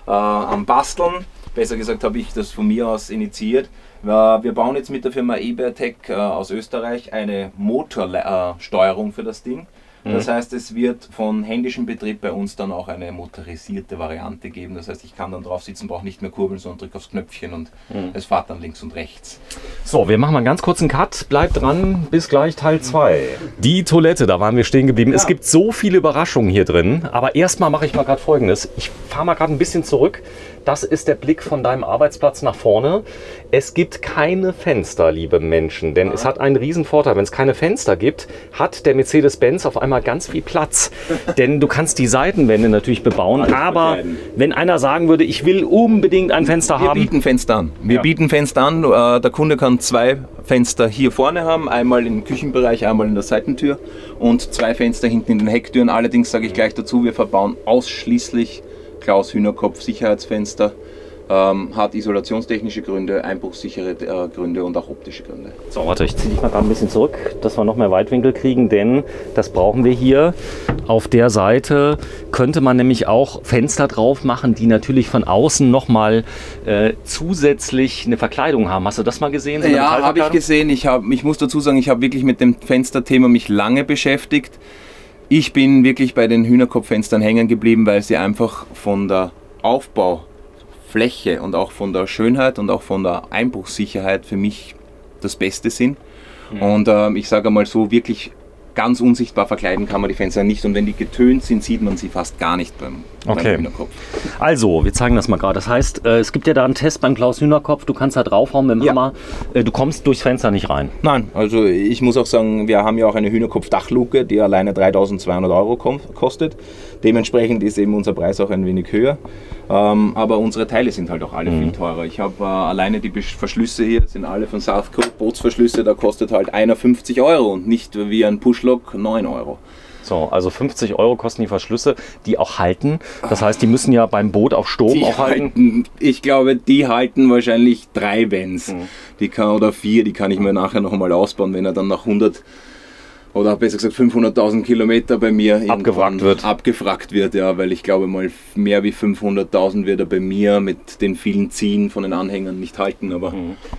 äh, am Basteln. Besser gesagt habe ich das von mir aus initiiert. Wir wir bauen jetzt mit der Firma Ebertech äh, aus Österreich eine Motorsteuerung für das Ding. Das heißt, es wird von händischem Betrieb bei uns dann auch eine motorisierte Variante geben. Das heißt, ich kann dann drauf sitzen, brauche nicht mehr kurbeln, sondern drücke aufs Knöpfchen und es fährt dann links und rechts. So, wir machen mal einen ganz kurzen Cut. Bleibt dran, bis gleich Teil 2. Die Toilette, da waren wir stehen geblieben. Es gibt so viele Überraschungen hier drin. Aber erstmal mache ich mal gerade folgendes. Ich fahre mal gerade ein bisschen zurück. Das ist der Blick von deinem Arbeitsplatz nach vorne. Es gibt keine Fenster, liebe Menschen, denn es hat einen riesen Vorteil. Wenn es keine Fenster gibt, hat der Mercedes-Benz auf einmal ganz viel Platz. denn du kannst die Seitenwände natürlich bebauen, aber wenn einer sagen würde, ich will unbedingt ein Fenster Wir haben, bieten Fenster an. Wir Ja. bieten Fenster an. Äh, Der Kunde kann zwei Fenster hier vorne haben, einmal im Küchenbereich, einmal in der Seitentür und zwei Fenster hinten in den Hecktüren. Allerdings sage ich gleich dazu, wir verbauen ausschließlich Klaus Hühnerkopf Sicherheitsfenster. Ähm, hat isolationstechnische Gründe, einbruchsichere äh, Gründe und auch optische Gründe. So, warte, ich ziehe dich mal gerade ein bisschen zurück, dass wir noch mehr Weitwinkel kriegen, denn das brauchen wir hier. Auf der Seite könnte man nämlich auch Fenster drauf machen, die natürlich von außen nochmal äh, zusätzlich eine Verkleidung haben. Hast du das mal gesehen? So Ja, habe ich gesehen. Ich, hab, ich muss dazu sagen, ich habe wirklich mit dem Fensterthema mich lange beschäftigt. Ich bin wirklich bei den Hühnerkopffenstern hängen geblieben, weil sie einfach von der Aufbaufläche und auch von der Schönheit und auch von der Einbruchssicherheit für mich das Beste sind. Mhm. Und ähm, ich sage mal so, wirklich ganz unsichtbar verkleiden kann man die Fenster nicht. Und wenn die getönt sind, sieht man sie fast gar nicht beim, Okay. beim Hühnerkopf. Also, wir zeigen das mal gerade. Das heißt, äh, es gibt ja da einen Test beim Klaus Hühnerkopf. Du kannst da draufhauen mit dem Ja. Hammer. Äh, du kommst durchs Fenster nicht rein. Nein, also ich muss auch sagen, wir haben ja auch eine Hühnerkopf-Dachluke, die alleine 3200 Euro kostet. Dementsprechend ist eben unser Preis auch ein wenig höher. Ähm, aber unsere Teile sind halt auch alle viel teurer. Ich habe äh, alleine die Verschlüsse hier, sind alle von South Coast Bootsverschlüsse, da kostet halt einer 50 Euro und nicht wie ein Pushlock 9 Euro. So, also 50 Euro kosten die Verschlüsse, die auch halten. Das heißt, die müssen ja beim Boot auf Sturm Die auch halten. halten, ich glaube, die halten wahrscheinlich drei Vents. Mhm. Die kann, oder vier, die kann ich mir nachher noch einmal ausbauen, wenn er dann nach 100 oder besser gesagt 500.000 Kilometer bei mir Abgewrackt wird. Abgefragt wird, ja, weil ich glaube mal mehr wie 500.000 wird er bei mir mit den vielen Ziehen von den Anhängern nicht halten, aber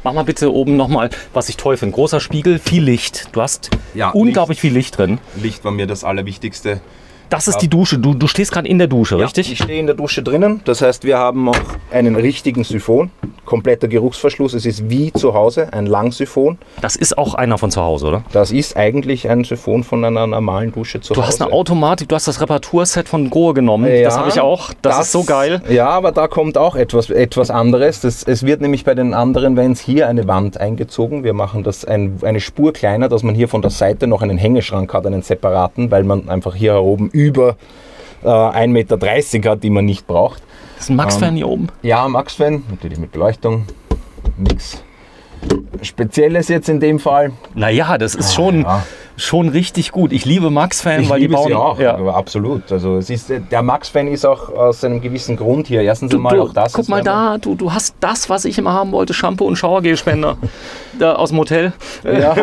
Mach mal bitte oben nochmal, was ich toll finde. Großer Spiegel, viel Licht. Du hast Ja, unglaublich viel Licht drin. Licht war mir das Allerwichtigste. Das ist die Dusche. Du, du stehst gerade in der Dusche, richtig? Ich stehe in der Dusche drinnen. Das heißt, wir haben auch einen richtigen Siphon. Kompletter Geruchsverschluss. Es ist wie zu Hause ein Langsiphon. Das ist auch einer von zu Hause, oder? Das ist eigentlich ein Siphon von einer normalen Dusche zu Du Hause. hast eine Automatik, du hast das Reparaturset von Grohe genommen. das Ja, habe ich auch. Das, ist so geil. Ja, aber da kommt auch etwas, etwas anderes. Das, es wird nämlich bei den anderen Vans hier eine Wand eingezogen. Wir machen das ein, eine Spur kleiner, dass man hier von der Seite noch einen Hängeschrank hat, einen separaten, weil man einfach hier oben über äh, 1,30 Meter hat, die man nicht braucht. Das ist ein Max-Fan hier oben. Ja, Max-Fan, natürlich mit Beleuchtung. Nichts Spezielles jetzt in dem Fall. Naja, das ist schon, ja. schon richtig gut. Ich liebe Max-Fan, weil liebe die bauen. sie auch, Ja. absolut. Also es ist, der Max-Fan ist auch aus einem gewissen Grund hier. Erstens Du, einmal du, auch das. guck mal da, du, du hast das, was ich immer haben wollte: Shampoo und Showergelspender da aus dem Hotel. Ja.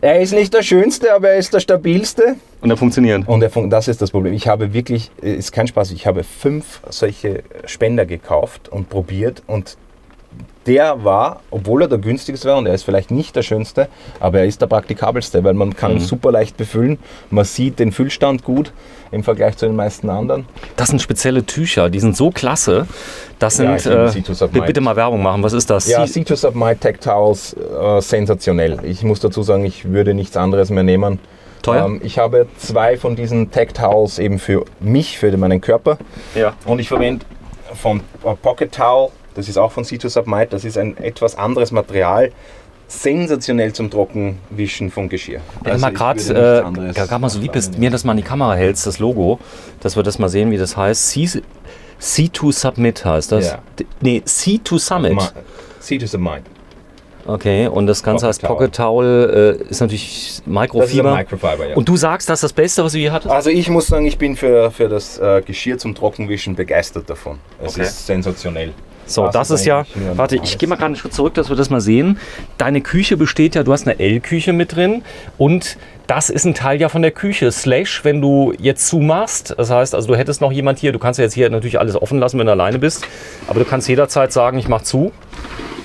er ist nicht der schönste, aber er ist der stabilste. Und der funktioniert. Und er fun- das ist das Problem. Ich habe wirklich, äh, ist kein Spaß, ich habe fünf solche Spender gekauft und probiert und der war, obwohl er der günstigste war und er ist vielleicht nicht der schönste, aber er ist der praktikabelste, weil man kann ihn super leicht befüllen. Man sieht den Füllstand gut im Vergleich zu den meisten anderen. Das sind spezielle Tücher, die sind so klasse. Das Ja, sind. äh, bitte, mal Werbung machen. Was ist das? Ja, Sie- C2 of My Tech Towels, äh, sensationell. Ich muss dazu sagen, ich würde nichts anderes mehr nehmen. Teuer? Ähm, ich habe zwei von diesen Tech Towels eben für mich, für meinen Körper. ja. Und ich verwende von äh, Pocket Towel, das ist auch von C2 Submite, das ist ein etwas anderes Material. Sensationell zum Trockenwischen vom Geschirr. Wenn Also mal gerade äh, mal so lieb verwenden. mir das mal in die Kamera hältst, das Logo, dass wir das mal sehen, wie das heißt. C, C2 Submit heißt das. Ja. Nee, C2 Summit. Ma- C2 Submite. Okay, und das Ganze Pocket heißt Pocket Towel, äh, ist natürlich Das ist Microfiber. Microfiber, ja. Und du sagst, das ist das Beste, was du je hattest? Also ich muss sagen, ich bin für, für das äh, Geschirr zum Trockenwischen begeistert davon. Es Okay. ist sensationell. So, Das das ist ja. Warte, ich gehe mal gerade einen Schritt zurück, dass wir das mal sehen. Deine Küche besteht ja, du hast eine L-Küche mit drin und das ist ein Teil ja von der Küche. Slash, wenn du jetzt zumachst, das heißt, also du hättest noch jemand hier, du kannst ja jetzt hier natürlich alles offen lassen, wenn du alleine bist, aber du kannst jederzeit sagen, ich mach zu.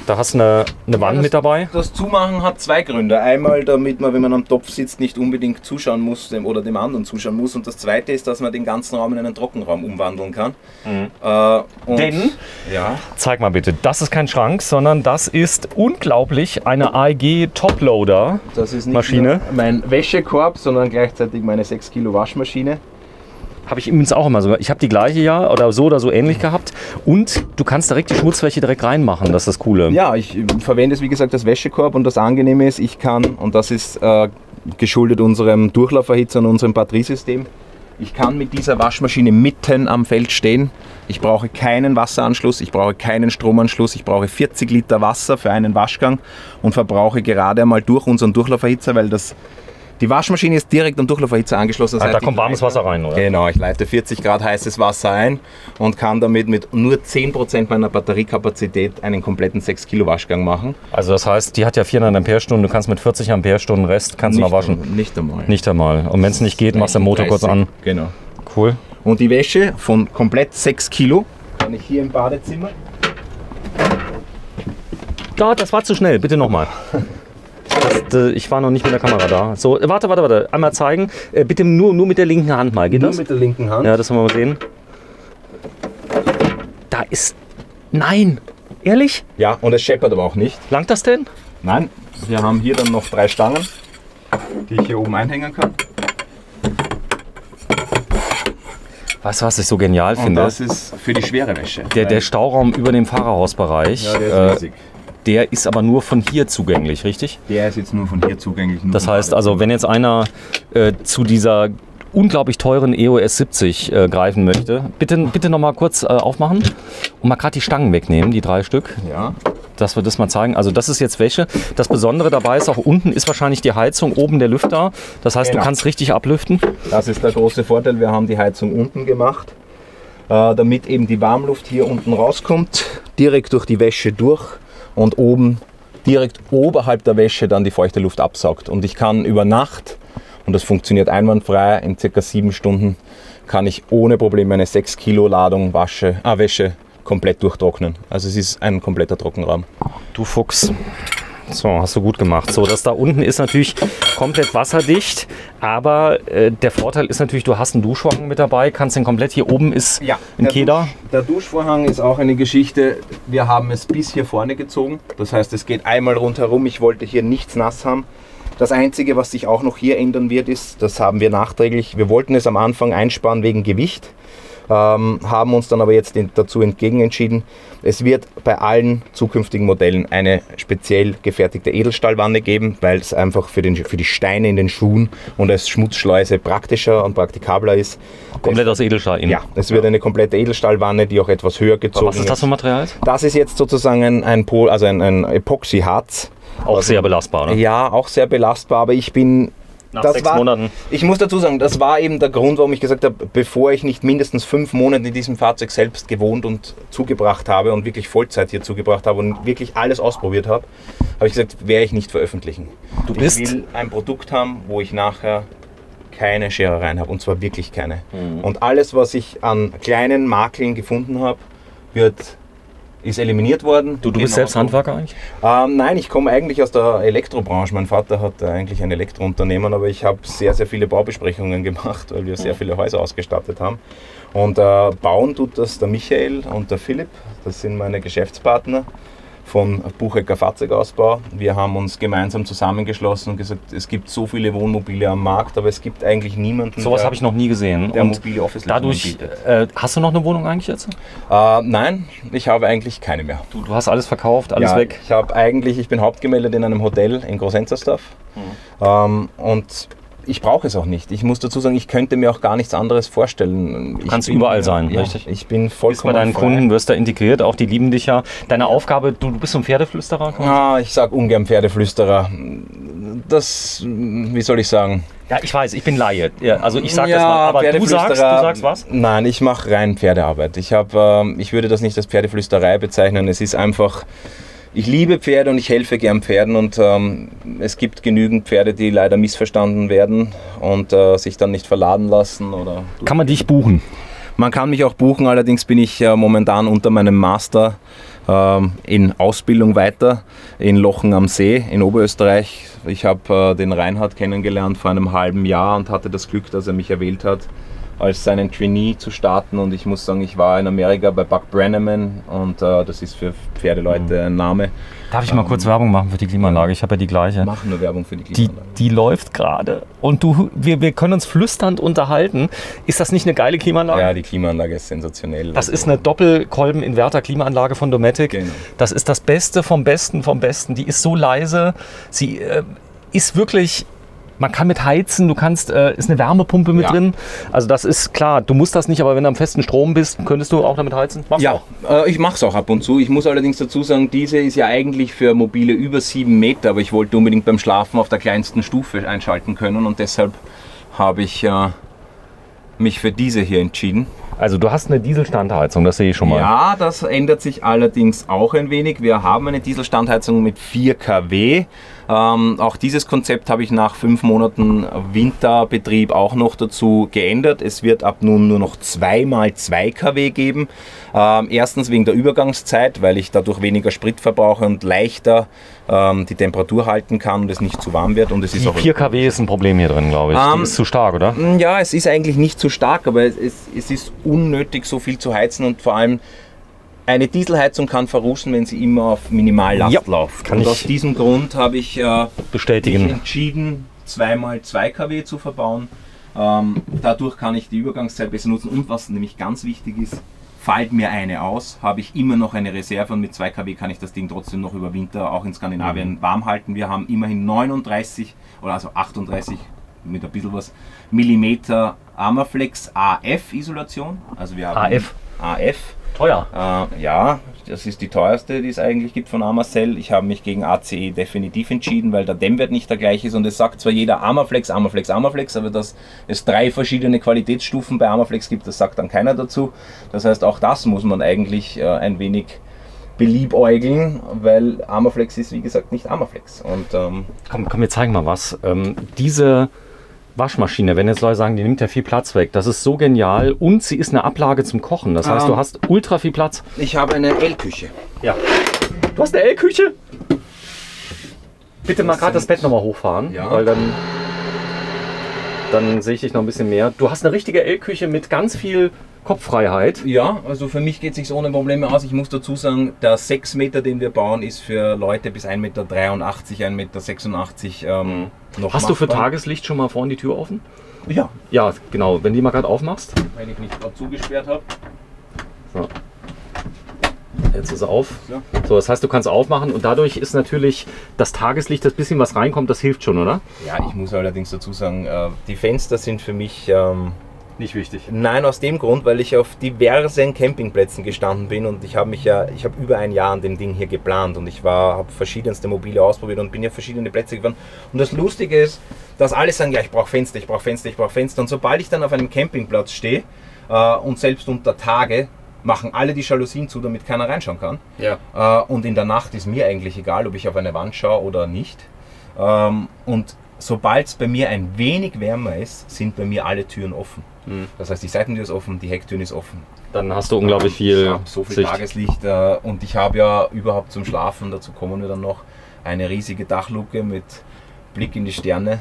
Da hast du eine, eine Wand das- mit dabei. Das Zumachen hat zwei Gründe. Einmal, damit man, wenn man am Topf sitzt, nicht unbedingt zuschauen muss dem, oder dem anderen zuschauen muss. Und das zweite ist, dass man den ganzen Raum in einen Trockenraum umwandeln kann. Äh, und Denn- Ja. Zeig mal bitte, das ist kein Schrank, sondern das ist unglaublich eine AEG Toploader. Das ist nicht Maschine. mein Wäschekorb, sondern gleichzeitig meine 6 Kilo Waschmaschine. Habe ich übrigens auch immer so. Ich habe die gleiche ja oder so oder so ähnlich gehabt. Und du kannst direkt die Schmutzfläche direkt reinmachen. Das ist das Coole. Ja, ich äh, verwende es wie gesagt als Wäschekorb und das Angenehme ist, ich kann, und das ist äh, geschuldet unserem Durchlauferhitzer und unserem Batteriesystem, ich kann mit dieser Waschmaschine mitten am Feld stehen. Ich brauche keinen Wasseranschluss, ich brauche keinen Stromanschluss, ich brauche 40 Liter Wasser für einen Waschgang und verbrauche gerade einmal durch unseren Durchlauferhitzer, weil das, die Waschmaschine ist direkt am Durchlauferhitzer angeschlossen. Das Ah, heißt, da kommt warmes Wasser rein, oder? Genau, ich leite 40 Grad heißes Wasser ein und kann damit mit nur 10% meiner Batteriekapazität einen kompletten 6 Kilo Waschgang machen. Also das heißt, die hat ja 400 Ampere-Stunden. Du kannst mit 40 Ampere-Stunden Rest kannst du noch waschen. Nicht einmal. Nicht einmal. Und wenn es nicht geht, machst du den Motor kurz 30. an. Genau. Cool. Und die Wäsche von komplett 6 Kilo kann ich hier im Badezimmer. Da, das war zu schnell. Bitte nochmal. Das, äh, ich war noch nicht mit der Kamera da. So, äh, warte, warte, warte. Einmal zeigen. Äh, bitte nur, nur mit der linken Hand mal. Geht Nur das? mit der linken Hand. Ja, das wollen wir mal sehen. Da ist. Nein! Ehrlich? Ja, und es scheppert aber auch nicht. Langt das denn? Nein, wir haben hier dann noch drei Stangen, die ich hier oben einhängen kann. Weißt du, was ich so genial Und finde? das ist für die schwere Wäsche. Der, der Stauraum über dem Fahrerhausbereich, ja, der ist äh, riesig. Der ist aber nur von hier zugänglich, richtig? Der ist jetzt nur von hier zugänglich. Das heißt also, wenn jetzt einer äh, zu dieser unglaublich teuren EOS 70 äh, greifen möchte, bitte, bitte noch mal kurz äh, aufmachen und mal gerade die Stangen wegnehmen, die drei Stück, Ja, dass wir das mal zeigen. Also das ist jetzt Wäsche. Das Besondere dabei ist auch unten ist wahrscheinlich die Heizung, oben der Lüfter. Das heißt, Genau. du kannst richtig ablüften. das ist der große Vorteil. Wir haben die Heizung unten gemacht, äh, damit eben die Warmluft hier unten rauskommt, direkt durch die Wäsche durch und oben direkt oberhalb der Wäsche dann die feuchte Luft absaugt. Und ich kann über Nacht, und das funktioniert einwandfrei, in circa sieben Stunden kann ich ohne Probleme eine 6 Kilo Ladung Wasche, ah, Wäsche komplett durchtrocknen. Also es ist ein kompletter Trockenraum. Du Fuchs. So, hast du gut gemacht. So, das da unten ist natürlich komplett wasserdicht, aber äh, der Vorteil ist natürlich, du hast einen Duschwagen mit dabei, kannst den komplett, hier oben ist ein der Keder. Dusch, der Duschvorhang ist auch eine Geschichte. Wir haben es bis hier vorne gezogen. Das heißt, es geht einmal rundherum. Ich wollte hier nichts nass haben. Das Einzige, was sich auch noch hier ändern wird, ist, das haben wir nachträglich, wir wollten es am Anfang einsparen wegen Gewicht, ähm, haben uns dann aber jetzt dazu entgegen entschieden. Es wird bei allen zukünftigen Modellen eine speziell gefertigte Edelstahlwanne geben, weil es einfach für, den, für die Steine in den Schuhen und als Schmutzschleuse praktischer und praktikabler ist. Komplett aus Edelstahl innen. Ja, es wird eine komplette Edelstahlwanne, die auch etwas höher gezogen Was ist das für ein Material? Das ist jetzt sozusagen ein, ein, Pol, also ein, ein Epoxyharz. Auch Also- sehr belastbar, ne? Ja, auch sehr belastbar, aber ich bin. Nach das sechs war, Monaten. Ich muss dazu sagen, das war eben der Grund, warum ich gesagt habe, bevor ich nicht mindestens fünf Monate in diesem Fahrzeug selbst gewohnt und zugebracht habe und wirklich Vollzeit hier zugebracht habe und wirklich alles ausprobiert habe, habe ich gesagt, werde ich nicht veröffentlichen. Du ich bist- will ein Produkt haben, wo ich nachher keine Scherereien habe und zwar wirklich keine. Mhm. Und alles, was ich an kleinen Makeln gefunden habe, wird ist eliminiert worden. Du, du bist Genau selbst. Handwerker eigentlich? Ähm, nein, ich komme eigentlich aus der Elektrobranche. Mein Vater hat eigentlich ein Elektrounternehmen, aber ich habe sehr, sehr viele Baubesprechungen gemacht, weil wir sehr viele Häuser ausgestattet haben. Und äh, bauen tut das der Michael und der Philipp. Das sind meine Geschäftspartner von Buchecker Fahrzeugausbau. Wir haben uns gemeinsam zusammengeschlossen und gesagt, es gibt so viele Wohnmobile am Markt, aber es gibt eigentlich niemanden, Sowas der, habe ich noch nie gesehen. der Und mobile office dadurch, äh, hast du noch eine Wohnung eigentlich jetzt? Äh, nein, ich habe eigentlich keine mehr. Du, du hast alles verkauft, alles ja, weg. Ich habe eigentlich, ich bin hauptgemeldet in einem Hotel in Großenzersdorf Mhm. ähm, und ich brauche es auch nicht. Ich muss dazu sagen, ich könnte mir auch gar nichts anderes vorstellen. Du kannst überall sein, ja, richtig? Ich bin Bist vollkommen bei deinen frei. Kunden, wirst da integriert, auch die lieben dich ja. Deine Aufgabe, du, du bist so ein Pferdeflüsterer? Ah, ich sage ungern Pferdeflüsterer. Das, wie soll ich sagen? Ja, ich weiß, ich bin Laie. Ja, also ich sage Ja, das mal, aber du sagst, du sagst was? Nein, ich mache rein Pferdearbeit. Ich, hab, ähm, ich würde das nicht als Pferdeflüsterei bezeichnen. Es ist einfach, ich liebe Pferde und ich helfe gern Pferden und ähm, es gibt genügend Pferde, die leider missverstanden werden und äh, sich dann nicht verladen lassen. Oder Kann man dich buchen? man kann mich auch buchen, allerdings bin ich äh, momentan unter meinem Master ähm, in Ausbildung weiter in Lochen am See in Oberösterreich. Ich habe äh, den Reinhard kennengelernt vor einem halben Jahr und hatte das Glück, dass er mich erwählt hat, als seinen Trainee zu starten. Und ich muss sagen, ich war in Amerika bei Buck Brenneman und äh, das ist für Pferdeleute ein Name. Darf ich mal kurz Werbung machen für die Klimaanlage? Ich habe ja die gleiche. Mach nur Werbung für die Die, Klimaanlage. die läuft gerade. Und du, wir, wir können uns flüsternd unterhalten. Ist das nicht eine geile Klimaanlage? Ja, die Klimaanlage ist sensationell. Das Also, ist eine Doppelkolben-Inverter-Klimaanlage von Dometic. Genau. Das ist das Beste vom Besten vom Besten. Die ist so leise. Sie äh, ist wirklich. Man kann mit heizen, du kannst, äh, ist eine Wärmepumpe mit Ja. drin. Also das ist klar, du musst das nicht, aber wenn du am festen Strom bist, könntest du auch damit heizen? Machst du Ja, äh, ich mache es auch ab und zu. Ich muss allerdings dazu sagen, diese ist ja eigentlich für mobile über 7 Meter, aber ich wollte unbedingt beim Schlafen auf der kleinsten Stufe einschalten können und deshalb habe ich äh, mich für diese hier entschieden. Also du hast eine Dieselstandheizung, das sehe ich schon mal. Ja, das ändert sich allerdings auch ein wenig. Wir haben eine Dieselstandheizung mit 4 kW. Ähm, auch dieses Konzept habe ich nach fünf Monaten Winterbetrieb auch noch dazu geändert. Es wird ab nun nur noch 2 mal 2 kW geben. Ähm, erstens wegen der Übergangszeit, weil ich dadurch weniger Sprit verbrauche und leichter ähm, die Temperatur halten kann und es nicht zu warm wird. Und es ist Die auch 4 kW ist ein Problem hier drin, glaube ich. Die Ähm, ist zu stark, oder? ja, es ist eigentlich nicht zu stark, aber es, es, es ist unnötig, so viel zu heizen und vor allem eine Dieselheizung kann verrußen, wenn sie immer auf Minimallast Ja, läuft. kann und aus diesem Grund habe ich äh, mich Bestätigen. entschieden, 2x2 kW zu verbauen. Ähm, dadurch kann ich die Übergangszeit besser nutzen und was nämlich ganz wichtig ist, fällt mir eine aus, habe ich immer noch eine Reserve und mit 2 kW kann ich das Ding trotzdem noch über Winter auch in Skandinavien Mhm. warm halten. Wir haben immerhin 39 oder also 38 mit ein bisschen was Millimeter Armaflex AF Isolation. Also wir haben AF? AF. Teuer. Äh, ja, das ist die teuerste, die es eigentlich gibt von Amacell. Ich habe mich gegen ACE definitiv entschieden, weil der Dämmwert nicht der gleiche ist und es sagt zwar jeder Armaflex, Armaflex, Armaflex, aber dass es drei verschiedene Qualitätsstufen bei Armaflex gibt, das sagt dann keiner dazu. Das heißt, auch das muss man eigentlich äh, ein wenig beliebäugeln, weil Armaflex ist wie gesagt nicht Armaflex. Und ähm, Komm, komm, wir zeigen mal was. Ähm, diese Waschmaschine, wenn jetzt Leute sagen, die nimmt ja viel Platz weg, das ist so genial und sie ist eine Ablage zum Kochen. Das heißt, Ähm. du hast ultra viel Platz. ich habe eine L-Küche. Ja. Du hast eine L-Küche? Bitte mal gerade das Bett nochmal hochfahren, Ja. weil dann, dann sehe ich dich noch ein bisschen mehr. Du hast eine richtige L-Küche mit ganz viel Kopffreiheit. Ja, also für mich geht es sich ohne Probleme aus. Ich muss dazu sagen, der 6 Meter, den wir bauen, ist für Leute bis 1,83 Meter, 1,86 Meter ähm, noch Hast du für machbar. Tageslicht schon mal vorne die Tür offen? Ja, Ja, genau. Wenn die mal gerade aufmachst. wenn ich nicht gerade zugesperrt habe. So. Jetzt ist er auf. Ja. So, das heißt, du kannst aufmachen und dadurch ist natürlich das Tageslicht, das bisschen was reinkommt, das hilft schon, oder? Ja, ich muss allerdings dazu sagen, äh, die Fenster sind für mich. Ähm, Nicht wichtig. Nein, aus dem Grund, weil ich auf diversen Campingplätzen gestanden bin und ich habe mich ja, ich habe über ein Jahr an dem Ding hier geplant und ich war, habe verschiedenste Mobile ausprobiert und bin ja verschiedene Plätze gefahren. Und das Lustige ist, dass alle sagen, ja, ich brauche Fenster, ich brauche Fenster, ich brauche Fenster. Und sobald ich dann auf einem Campingplatz stehe äh, und selbst unter Tage machen alle die Jalousien zu, damit keiner reinschauen kann. Ja. Äh, und in der Nacht ist mir eigentlich egal, ob ich auf eine Wand schaue oder nicht. Ähm, und sobald es bei mir ein wenig wärmer ist, sind bei mir alle Türen offen. Das heißt, die Seitentür ist offen, die Hecktür ist offen. Dann hast du unglaublich viel, Ich so viel Sicht. Tageslicht äh, und ich habe ja überhaupt zum Schlafen, dazu kommen wir dann noch, eine riesige Dachluke mit Blick in die Sterne.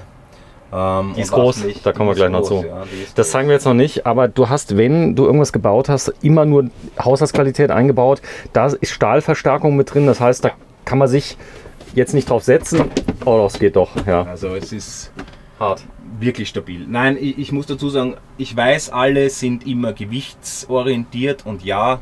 Ähm, Die ist groß, Außenlicht. da kommen wir gleich noch zu. ja, Das zeigen wir jetzt noch nicht, aber du hast, wenn du irgendwas gebaut hast, immer nur Haushaltsqualität eingebaut. Da ist Stahlverstärkung mit drin, das heißt, da kann man sich jetzt nicht drauf setzen. Oh, das geht doch, ja. Also es ist Hart. wirklich stabil. Nein, ich, ich muss dazu sagen, ich weiß, alle sind immer gewichtsorientiert und ja,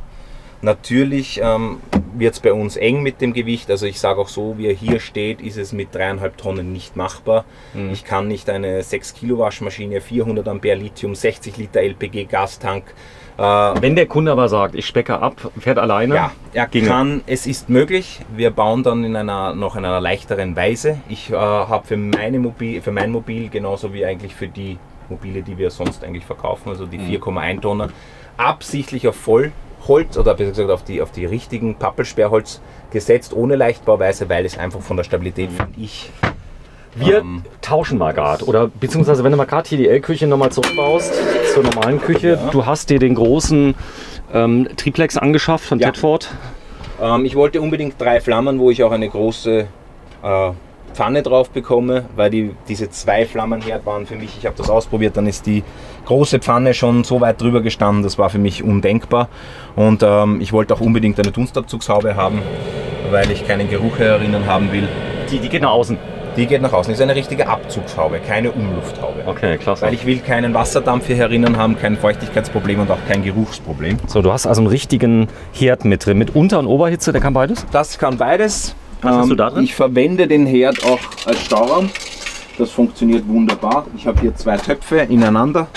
natürlich ähm, wird es bei uns eng mit dem Gewicht. Also ich sage auch so, wie er hier steht, ist es mit dreieinhalb Tonnen nicht machbar. Ich kann nicht eine 6 Kilo Waschmaschine, 400 Ampere Lithium, 60 Liter LPG Gastank. Äh, Wenn der Kunde aber sagt, ich specke ab, fährt alleine, ja, er ginge. kann, es ist möglich. Wir bauen dann in einer noch in einer leichteren Weise. Ich äh, habe für, meine Mobil, für mein Mobil genauso wie eigentlich für die Mobile, die wir sonst eigentlich verkaufen, also die 4,1 Tonner, absichtlich auf Vollholz oder besser gesagt auf die, auf die richtigen Pappelsperrholz gesetzt, ohne Leichtbauweise, weil es einfach von der Stabilität, finde ich, Wir Ähm, tauschen mal gerade. Oder beziehungsweise wenn du mal gerade hier die L-Küche nochmal zurückbaust zur normalen Küche, Ja. du hast dir den großen ähm, Triplex angeschafft von Ja. Tedford. Ähm, ich wollte unbedingt drei Flammen, wo ich auch eine große äh, Pfanne drauf bekomme, weil die, diese zwei Flammenherd waren für mich, ich habe das ausprobiert, dann ist die große Pfanne schon so weit drüber gestanden, das war für mich undenkbar. Und ähm, ich wollte auch unbedingt eine Dunstabzugshaube haben, weil ich keinen Geruch herinnen haben will. Die, die geht nach außen. Die geht nach außen, ist eine richtige Abzugshaube, keine Umlufthaube. Okay, klasse. Weil ich will keinen Wasserdampf hier herinnen haben, kein Feuchtigkeitsproblem und auch kein Geruchsproblem. so, du hast also einen richtigen Herd mit drin. Mit Unter- und Oberhitze, der kann beides? Das kann beides. Was hast du da drin? Ich verwende den Herd auch als Stauraum. Das funktioniert wunderbar. Ich habe hier zwei Töpfe ineinander,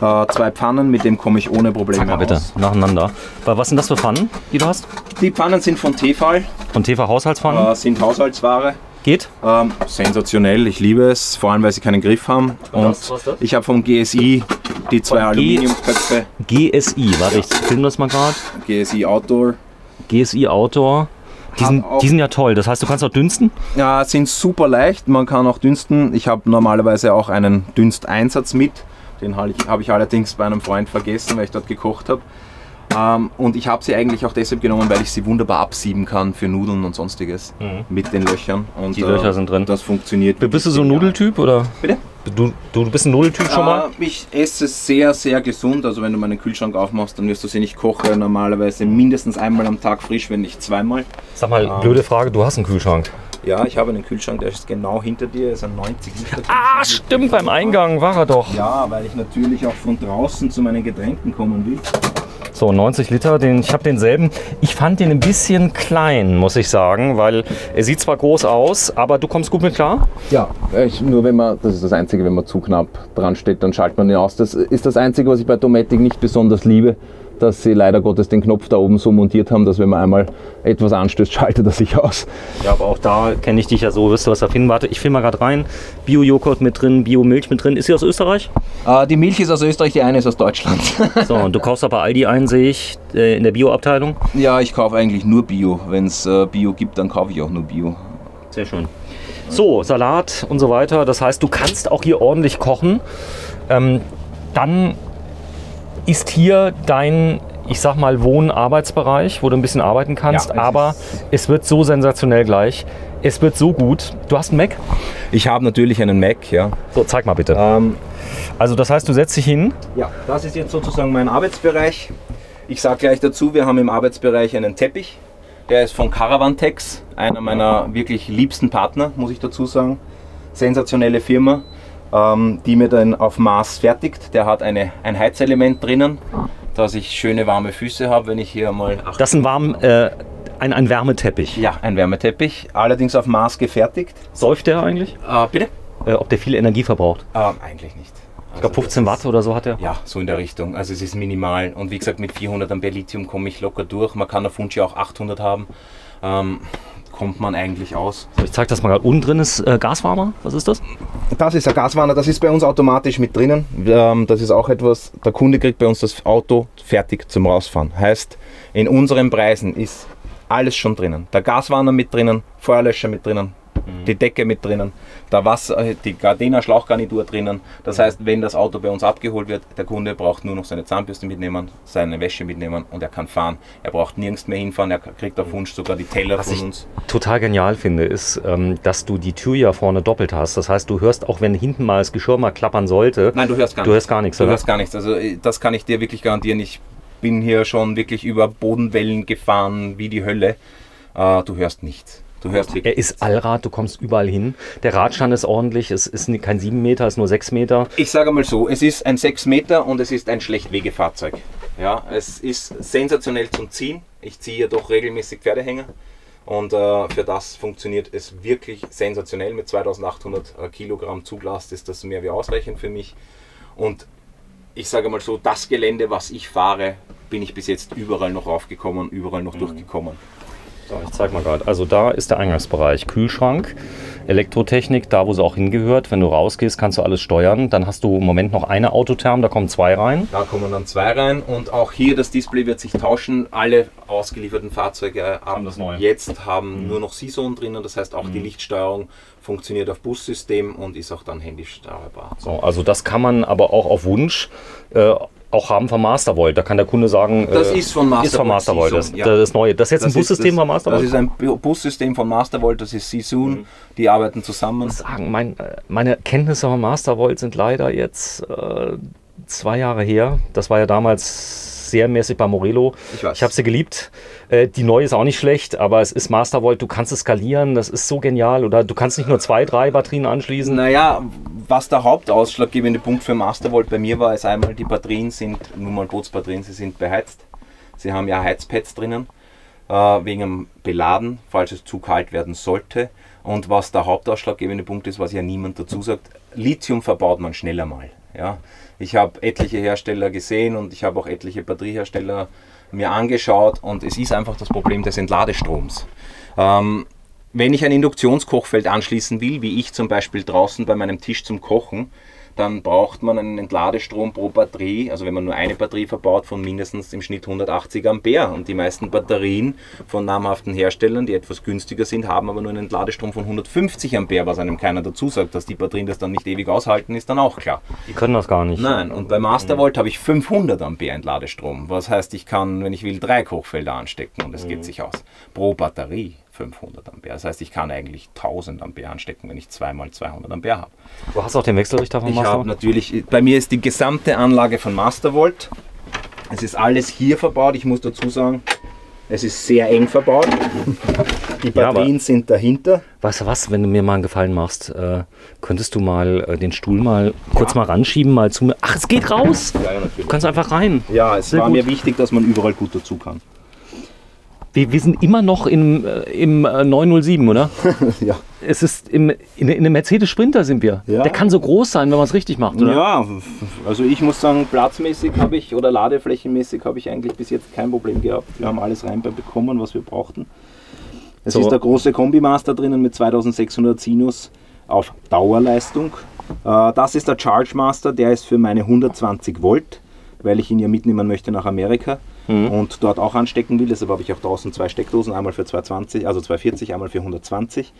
äh, zwei Pfannen, mit dem komme ich ohne Probleme Sag mal bitte, aus. nacheinander. Was sind das für Pfannen, die du hast? Die Pfannen sind von Tefal, Von TV Haushaltspfannen? äh, sind Haushaltsware. Geht? Ähm, sensationell, ich liebe es, vor allem weil sie keinen Griff haben. Und das? Was das? ich habe vom GSI die zwei Aluminiumköpfe, GSI, warte, ich film das mal gerade. GSI Outdoor. GSI Outdoor. Die sind, die sind ja toll. Das heißt, du kannst auch dünsten? Ja, sind super leicht, man kann auch dünsten. Ich habe normalerweise auch einen Dünsteinsatz mit. Den habe ich, hab ich allerdings bei einem Freund vergessen, weil ich dort gekocht habe. Ähm, und ich habe sie eigentlich auch deshalb genommen, weil ich sie wunderbar absieben kann für Nudeln und sonstiges mit den Löchern. Und, Mhm. äh, Die Löcher sind drin. Das funktioniert. Bist du so ein. Nudeltyp oder? Bitte? Du, du, bist ein Nudeltyp schon mal? Äh, ich esse sehr, sehr gesund. Also wenn du meinen Kühlschrank aufmachst, dann wirst du sehen, ich koche normalerweise mindestens einmal am Tag frisch, wenn nicht zweimal. Sag mal, blöde Frage, du hast einen Kühlschrank. Ja, ich habe einen Kühlschrank, der ist genau hinter dir, ist ein 90 Liter Ah, stimmt, beim Eingang war er doch. Ja, weil ich natürlich auch von draußen zu meinen Getränken kommen will. So, 90 Liter, den, ich habe denselben. Ich fand den ein bisschen klein, muss ich sagen, weil er sieht zwar groß aus, aber du kommst gut mit klar. Ja, ich, nur wenn man, das ist das Einzige, wenn man zu knapp dran steht, dann schaltet man ihn aus. Das ist das Einzige, was ich bei Dometic nicht besonders liebe, dass sie leider Gottes den Knopf da oben so montiert haben, dass wenn man einmal etwas anstößt, schaltet er sich aus. Ja, aber auch da kenne ich dich ja so, wirst du was da finden. Warte, ich film mal gerade rein. Bio-Joghurt mit drin, Bio-Milch mit drin. Ist sie aus Österreich? Äh, die Milch ist aus Österreich, die eine ist aus Deutschland. So, und du kaufst aber Aldi ein, sehe ich, äh, in der Bio-Abteilung. ja, ich kaufe eigentlich nur Bio. Wenn es äh, Bio gibt, dann kaufe ich auch nur Bio. Sehr schön. So, Salat und so weiter. Das heißt, du kannst auch hier ordentlich kochen. Ähm, dann ist hier dein ich sag mal, Wohn-Arbeitsbereich, wo du ein bisschen arbeiten kannst, Ja, es aber es wird so sensationell gleich. Es wird so gut. Du hast einen Mac? Ich habe natürlich einen Mac, ja. So, zeig mal bitte. Ähm, Also das heißt, du setzt dich hin. ja, das ist jetzt sozusagen mein Arbeitsbereich. Ich sage gleich dazu, wir haben im Arbeitsbereich einen Teppich. Der ist von Caravantex, einer meiner wirklich liebsten Partner, muss ich dazu sagen. Sensationelle Firma, die mir dann auf Maß fertigt. Der hat eine, ein Heizelement drinnen, dass ich schöne warme Füße habe, wenn ich hier mal Das ist ein warm, äh, ein, ein Wärmeteppich. Ja, ein Wärmeteppich, allerdings auf Maß gefertigt. Säuft der eigentlich? Äh, bitte? Äh, ob der viel Energie verbraucht? Ähm, eigentlich nicht. Ich glaube 15 Watt oder so hat er. Ja, so in der Richtung. Also es ist minimal. Und wie gesagt, mit 400 Ampere Lithium komme ich locker durch. Man kann auf Wunsch ja auch 800 haben. Ähm, kommt man eigentlich aus. Ich zeig das mal gerade. Unten drin ist äh, Gaswarmer. Was ist das? Das ist ein Gaswarner, das ist bei uns automatisch mit drinnen. Ähm, das ist auch etwas, der Kunde kriegt bei uns das Auto fertig zum Rausfahren. Heißt, in unseren Preisen ist alles schon drinnen. Der Gaswarner mit drinnen, Feuerlöscher mit drinnen, die Decke mit drinnen, der Wasser, äh, die Gardena Schlauchgarnitur drinnen. Das heißt, wenn das Auto bei uns abgeholt wird, der Kunde braucht nur noch seine Zahnbürste mitnehmen, seine Wäsche mitnehmen und er kann fahren. Er braucht nirgends mehr hinfahren, er kriegt auf Wunsch sogar die Teller Was von ich uns. total genial finde, ist, ähm, dass du die Tür ja vorne doppelt hast. Das heißt, du hörst auch, wenn hinten mal das Geschirr mal klappern sollte. Nein, du hörst gar Du nichts. hörst gar nichts, Du oder? hörst gar nichts. Also äh, das kann ich dir wirklich garantieren. Ich bin hier schon wirklich über Bodenwellen gefahren wie die Hölle. Äh, du hörst nichts. Du hörst. Er ist Allrad, du kommst überall hin. Der Radstand ist ordentlich, es ist kein 7 Meter, es ist nur 6 Meter. Ich sage mal so, es ist ein 6 Meter und es ist ein Schlechtwegefahrzeug. Ja, es ist sensationell zum Ziehen. Ich ziehe ja doch regelmäßig Pferdehänger. Und äh, für das funktioniert es wirklich sensationell. Mit 2800 Kilogramm Zuglast ist das mehr wie ausreichend für mich. Und ich sage mal so, das Gelände, was ich fahre, bin ich bis jetzt überall noch raufgekommen, überall noch durchgekommen. So, ich zeig mal gerade. Also da ist der Eingangsbereich. Kühlschrank, Elektrotechnik, da wo sie auch hingehört. Wenn du rausgehst, kannst du alles steuern. Dann hast du im Moment noch eine Autotherm, da kommen zwei rein. Da kommen dann zwei rein und auch hier das Display wird sich tauschen. Alle ausgelieferten Fahrzeuge Haben ab das neue. jetzt haben nur noch CISON drinnen. Das heißt auch die Lichtsteuerung funktioniert auf Bussystem und ist auch dann händisch steuerbar. So, also das kann man aber auch auf Wunsch äh, auch haben von Mastervolt. Da kann der Kunde sagen, Das äh, ist von Mastervolt. ist von Mastervolt. Das, ja. das neue. Das ist jetzt ein Das ist Bussystem von Mastervolt. Das ist ein Bu- Bussystem von Mastervolt, das ist CISON. Die arbeiten zusammen. sagen, mein, äh, meine Kenntnisse von Mastervolt sind leider jetzt äh, zwei Jahre her. Das war ja damals sehr mäßig bei Morello. Ich weiß. Ich habe sie geliebt. Äh, die neue ist auch nicht schlecht, aber es ist Mastervolt. Du kannst es skalieren. Das ist so genial. Oder du kannst nicht nur zwei, drei Batterien anschließen. Naja, was der Hauptausschlaggebende Punkt für Mastervolt bei mir war, ist einmal, die Batterien sind, nun mal Bootsbatterien, sie sind beheizt. Sie haben ja Heizpads drinnen, äh, wegen dem Beladen, falls es zu kalt werden sollte. Und was der Hauptausschlaggebende Punkt ist, was ja niemand dazu sagt, Lithium verbaut man schneller mal. Ja? Ich habe etliche Hersteller gesehen und ich habe auch etliche Batteriehersteller mir angeschaut und es ist einfach das Problem des Entladestroms. Ähm, wenn ich ein Induktionskochfeld anschließen will, wie ich zum Beispiel draußen bei meinem Tisch zum Kochen, dann braucht man einen Entladestrom pro Batterie, also wenn man nur eine Batterie verbaut, von mindestens im Schnitt 180 Ampere. Und die meisten Batterien von namhaften Herstellern, die etwas günstiger sind, haben aber nur einen Entladestrom von 150 Ampere, was einem keiner dazu sagt. Dass die Batterien das dann nicht ewig aushalten, ist dann auch klar. Die können das gar nicht. Nein, und bei Mastervolt habe ich 500 Ampere Entladestrom. Was heißt, ich kann, wenn ich will, drei Kochfelder anstecken und es geht sich aus. Pro Batterie 500 Ampere. Das heißt, ich kann eigentlich 1000 Ampere anstecken, wenn ich zweimal 200 Ampere habe. Du hast auch den Wechselrichter von Ich habe Mastervolt? natürlich, bei mir ist die gesamte Anlage von Mastervolt. Es ist alles hier verbaut. Ich muss dazu sagen, es ist sehr eng verbaut. Die Ja, Batterien sind dahinter. Weißt du was, wenn du mir mal einen Gefallen machst, äh, könntest du mal äh, den Stuhl mal kurz mal ranschieben, mal zu mir. Ach, es geht raus! Ja, ja, Du natürlich. kannst einfach rein. Ja, es Sehr war gut. mir wichtig, dass man überall gut dazu kann. Wir, wir sind immer noch im, äh, im äh, 907, oder? ja. Es ist im, in, in einem Mercedes Sprinter sind wir. Ja. Der kann so groß sein, wenn man es richtig macht, oder? Ja, also ich muss sagen, platzmäßig habe ich oder ladeflächenmäßig habe ich eigentlich bis jetzt kein Problem gehabt. Wir haben alles reinbekommen, was wir brauchten. Es So. ist der große Kombimaster drinnen mit 2600 Sinus auf Dauerleistung. Äh, Das ist der Charge Master, der ist für meine 120 Volt, weil ich ihn ja mitnehmen möchte nach Amerika. Und dort auch anstecken will. Deshalb habe ich auch draußen zwei Steckdosen, einmal für 220, also 240, einmal für 120.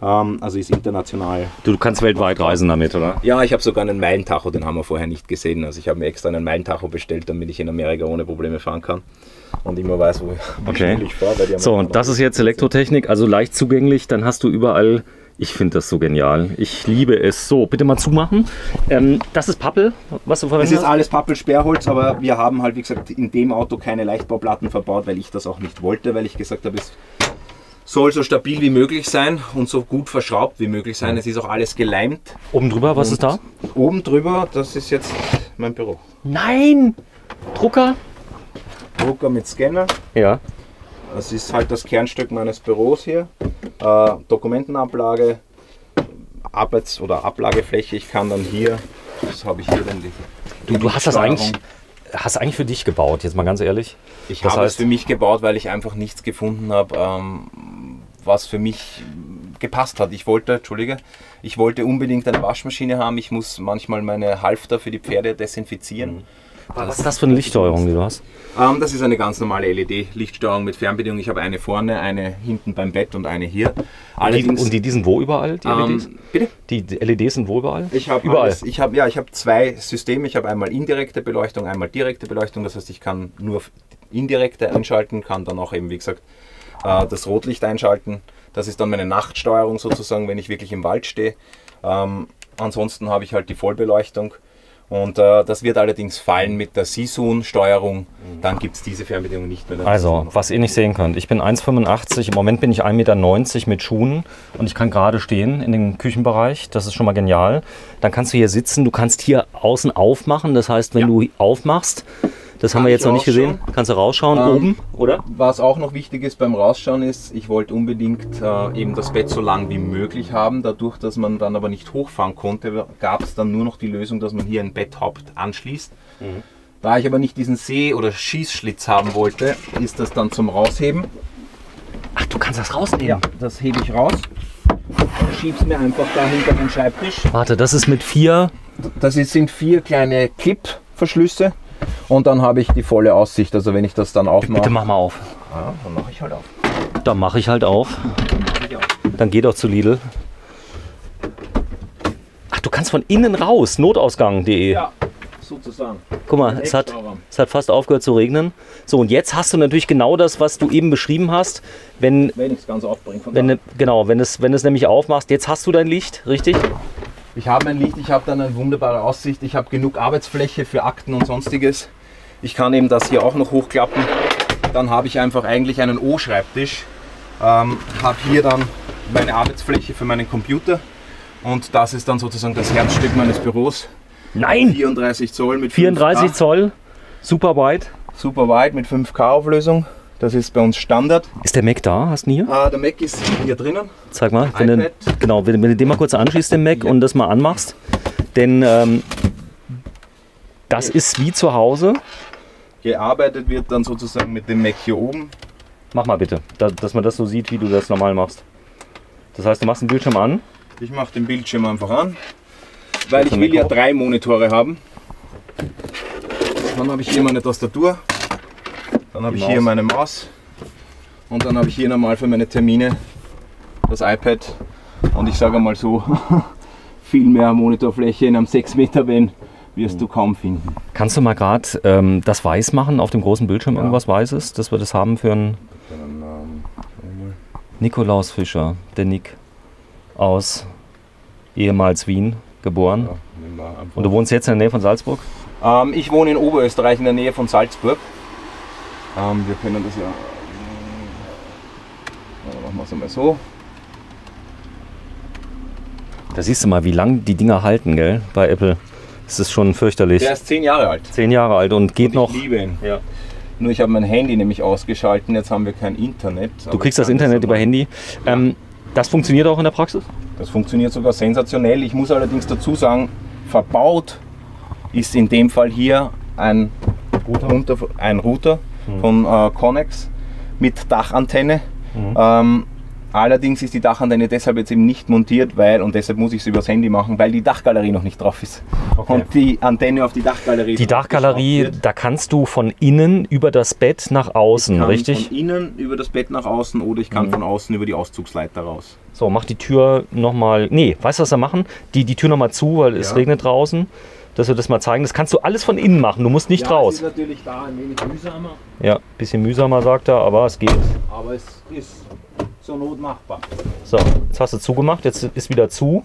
Ähm, also ist international. Du kannst weltweit reisen damit, oder? Ja, ich habe sogar einen Meilentacho, den haben wir vorher nicht gesehen. Also ich habe mir extra einen Meilentacho bestellt, damit ich in Amerika ohne Probleme fahren kann und immer weiß, wo Okay. ich fahre. So, und das ist jetzt Elektrotechnik, also leicht zugänglich. Dann hast du überall. Ich finde das so genial. Ich liebe es. So, bitte mal zumachen. Ähm, das ist Pappel, was du Es verwendest. ist alles Pappelsperrholz, aber wir haben halt, wie gesagt, in dem Auto keine Leichtbauplatten verbaut, weil ich das auch nicht wollte, weil ich gesagt habe, es soll so stabil wie möglich sein und so gut verschraubt wie möglich sein. Es ist auch alles geleimt. Oben drüber, was ist da? Oben drüber, das ist jetzt mein Büro. Nein! Drucker? Drucker mit Scanner. Ja. Das ist halt das Kernstück meines Büros hier. Äh, Dokumentenablage, Arbeits- oder Ablagefläche. Ich kann dann hier, das habe ich hier dann die. Du, du hast das eigentlich, hast eigentlich für dich gebaut, jetzt mal ganz ehrlich. Ich habe es für mich gebaut, weil ich einfach nichts gefunden habe, ähm, was für mich gepasst hat. Ich wollte, Entschuldige, ich wollte unbedingt eine Waschmaschine haben. Ich muss manchmal meine Halfter für die Pferde desinfizieren. Was ist das für eine Lichtsteuerung, die du hast? Ähm, das ist eine ganz normale LED-Lichtsteuerung mit Fernbedienung. Ich habe eine vorne, eine hinten beim Bett und eine hier. Die, Allerdings, und die, die sind wo überall, die LEDs? ähm, bitte? Die LEDs sind wo überall? Ich habe überall. alles. Ich habe ja, ich habe zwei Systeme. Ich habe einmal indirekte Beleuchtung, einmal direkte Beleuchtung. Das heißt, ich kann nur indirekte einschalten, kann dann auch eben wie gesagt äh, das Rotlicht einschalten. Das ist dann meine Nachtsteuerung sozusagen, wenn ich wirklich im Wald stehe. Ähm, ansonsten habe ich halt die Vollbeleuchtung. Und äh, das wird allerdings fallen mit der Sisun-Steuerung. Dann gibt es diese Fernbedienung nicht mehr. Also, was ihr nicht sehen könnt, ich bin 1,85, im Moment bin ich 1,90 Meter mit Schuhen und ich kann gerade stehen in dem Küchenbereich. Das ist schon mal genial. Dann kannst du hier sitzen, du kannst hier außen aufmachen. Das heißt, wenn Ja. du aufmachst, das haben wir jetzt noch nicht gesehen, kannst du rausschauen Ähm, oben, oder? Was auch noch wichtig ist beim Rausschauen ist, ich wollte unbedingt äh, eben das Bett so lang wie möglich haben. Dadurch, dass man dann aber nicht hochfahren konnte, gab es dann nur noch die Lösung, dass man hier ein Betthaupt anschließt. Da ich aber nicht diesen Seh- oder Schießschlitz haben wollte, ist das dann zum Rausheben. Ach, du kannst das rausnehmen. das hebe ich raus. Schieb's mir einfach da hinter den Schreibtisch. Warte, das ist mit vier. Das sind vier kleine Clip-Verschlüsse und dann habe ich die volle Aussicht. Also wenn ich das dann aufmache, Bitte mach mal auf. ja, dann mache ich halt auf. Dann mache ich halt auf. Dann geh doch zu Lidl. Ach, du kannst von innen raus. Notausgang.de. Ja, sozusagen. Guck mal, es hat, es hat fast aufgehört zu regnen. So, und jetzt hast du natürlich genau das, was du eben beschrieben hast. Wenn, Wenn ich es ganz aufbringe. Von wenn, da. ne- genau, wenn es, wenn es nämlich aufmachst, jetzt hast du dein Licht, richtig? Ich habe ein Licht, ich habe dann eine wunderbare Aussicht, ich habe genug Arbeitsfläche für Akten und sonstiges. Ich kann eben das hier auch noch hochklappen. Dann habe ich einfach eigentlich einen O-Schreibtisch. Ähm, habe hier dann meine Arbeitsfläche für meinen Computer. Und das ist dann sozusagen das Herzstück meines Büros. Nein! 34 Zoll mit 34 5K. Zoll, super wide. Super weit mit 5K Auflösung. Das ist bei uns Standard. Ist der Mac da? Hast du ihn hier? Äh, der Mac ist hier drinnen. Zeig mal. Wenn du, genau, wenn, wenn du den mal kurz anschließt, den Mac, Ja. und das mal anmachst. Denn ähm, das ist wie zu Hause. Gearbeitet wird dann sozusagen mit dem Mac hier oben. Mach mal bitte, da, dass man das so sieht, wie du das normal machst. Das heißt, du machst den Bildschirm an. Ich mache den Bildschirm einfach an, weil ich will ja drei Monitore haben. Dann habe ich hier meine Tastatur, dann habe ich hier Maus. meine Maus und dann habe ich hier nochmal für meine Termine das iPad und ich sage mal so, viel mehr Monitorfläche in einem 6 Meter Van wirst du kaum finden. Kannst du mal gerade ähm, das weiß machen auf dem großen Bildschirm, Ja. irgendwas Weißes, dass wir das haben für einen Nikolaus Fischer, der Nick aus ehemals Wien geboren. Und du wohnst jetzt in der Nähe von Salzburg? Ähm, ich wohne in Oberösterreich in der Nähe von Salzburg. Ähm, wir können das ja. Äh, machen wir es einmal so. Da siehst du mal, wie lang die Dinger halten, gell, bei Apple. Das ist schon fürchterlich. Der ist zehn Jahre alt. Zehn Jahre alt und geht Und noch. Ich liebe ihn. Ja. Nur ich habe mein Handy nämlich ausgeschalten, jetzt haben wir kein Internet. Du kriegst das Internet über Handy. Ähm, das funktioniert auch in der Praxis? Das funktioniert sogar sensationell. Ich muss allerdings dazu sagen, verbaut ist in dem Fall hier ein Router, ein Router von äh, Connex mit Dachantenne. Ähm, Allerdings ist die Dachantenne deshalb jetzt eben nicht montiert, weil, und deshalb muss ich es übers Handy machen, weil die Dachgalerie noch nicht drauf ist. Okay. Und die Antenne auf die Dachgalerie. Die Dachgalerie, da kannst du von innen über das Bett nach außen, kann richtig? Von innen über das Bett nach außen oder ich kann von außen über die Auszugsleiter raus. So, mach die Tür nochmal. Nee, weißt du, was wir machen? Die, die Tür nochmal zu, weil es Ja. regnet draußen. Dass wir das mal zeigen. Das kannst du alles von innen machen. Du musst nicht ja, raus. Ist natürlich da ein wenig mühsamer, Ja, bisschen mühsamer, sagt er, aber es geht. aber es ist zur Not machbar. So, jetzt hast du zugemacht, jetzt ist wieder zu.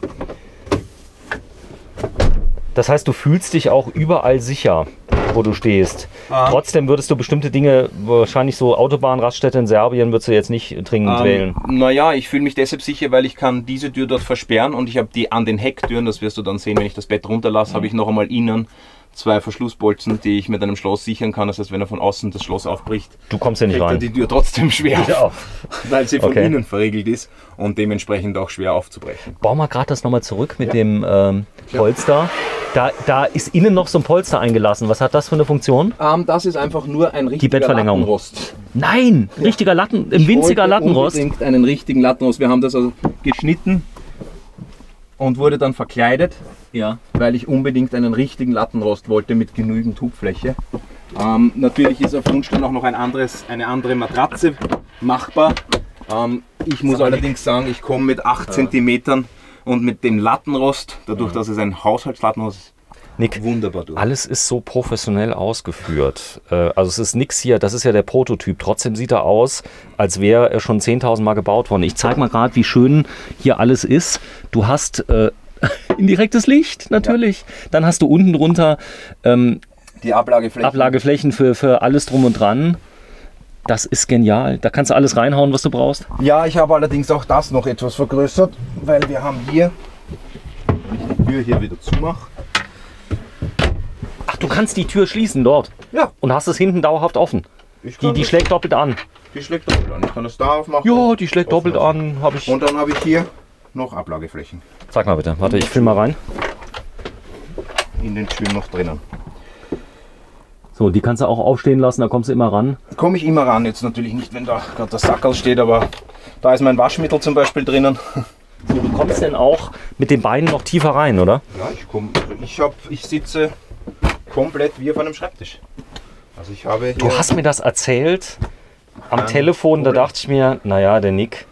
Das heißt, du fühlst dich auch überall sicher, wo du stehst. Ah. Trotzdem würdest du bestimmte Dinge, wahrscheinlich so Autobahnraststätte in Serbien, würdest du jetzt nicht dringend wählen. Ähm, naja, ich fühle mich deshalb sicher, weil ich kann diese Tür dort versperren und ich habe die an den Hecktüren, das wirst du dann sehen, wenn ich das Bett runterlasse, habe ich noch einmal innen zwei Verschlussbolzen, die ich mit einem Schloss sichern kann. Das heißt, wenn er von außen das Schloss aufbricht, Du kommst ja nicht rein. die Tür trotzdem schwer auf, Ja. weil sie von Okay. innen verriegelt ist und dementsprechend auch schwer aufzubrechen. Bau mal gerade das nochmal zurück mit dem ähm, Polster. Da, da ist innen noch so ein Polster eingelassen. Was hat das für eine Funktion? Ähm, das ist einfach nur ein richtiger. Lattenrost. Nein, richtiger Latten, ein Ich winziger Lattenrost. Unbedingt einen richtigen Lattenrost. Wir haben das also geschnitten und wurde dann verkleidet. Ja. weil ich unbedingt einen richtigen Lattenrost wollte mit genügend Hubfläche. Ähm, natürlich ist auf Wunsch dann auch noch ein anderes, eine andere Matratze machbar. Ähm, ich muss allerdings sagen, ich komme mit 8 cm und mit dem Lattenrost, dadurch, dass es ein Haushaltslattenrost ist, Nick, wunderbar durch. alles ist so professionell ausgeführt. Äh, Also es ist nichts hier, das ist ja der Prototyp. Trotzdem sieht er aus, als wäre er schon 10.000 Mal gebaut worden. Ich zeige mal gerade, wie schön hier alles ist. Du hast äh, indirektes Licht, natürlich. Dann hast du unten drunter ähm, Die Ablagefläche. Ablageflächen für, für alles drum und dran. Das ist genial. Da kannst du alles reinhauen, was du brauchst. Ja, ich habe allerdings auch das noch etwas vergrößert, weil wir haben hier, wenn ich die Tür hier wieder zumache, Ach, du kannst die Tür schließen dort. ja, Und hast es hinten dauerhaft offen. ich Die, die das- schlägt doppelt an. die schlägt doppelt an. Ich kann das da aufmachen. Ja, die schlägt doppelt an. Hab ich. Und dann habe ich hier noch Ablageflächen Sag mal bitte. Warte, ich film mal rein. in den Türen noch drinnen. So, die kannst du auch aufstehen lassen, da kommst du immer ran. Komme ich immer ran, jetzt natürlich nicht, wenn da gerade das Sackerl steht, aber da ist mein Waschmittel zum Beispiel drinnen. So, du kommst denn auch mit den Beinen noch tiefer rein, oder? Ja, ich komme, ich ich sitze komplett wie auf einem Schreibtisch. Also ich habe Du hast mir das erzählt am Telefon, da Problem. dachte ich mir, naja, der Nick,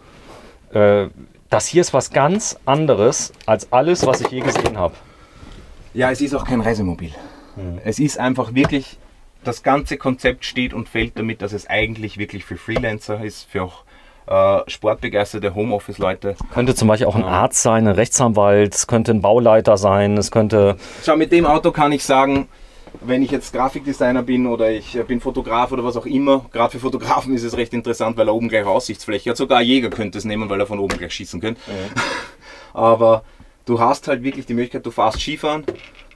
äh, das hier ist was ganz anderes als alles, was ich je gesehen habe. ja, es ist auch kein Reisemobil. Es ist einfach wirklich, das ganze Konzept steht und fällt damit, dass es eigentlich wirklich für Freelancer ist, für auch äh, sportbegeisterte Homeoffice-Leute. Könnte zum Beispiel auch ein Arzt sein, ein Rechtsanwalt, es könnte ein Bauleiter sein, es könnte. Schau, mit dem Auto kann ich sagen, wenn ich jetzt Grafikdesigner bin oder ich bin Fotograf oder was auch immer, gerade für Fotografen ist es recht interessant, weil er oben gleich Aussichtsfläche hat. Sogar ein Jäger könnte es nehmen, weil er von oben gleich schießen könnte. Aber du hast halt wirklich die Möglichkeit, du fährst Skifahren,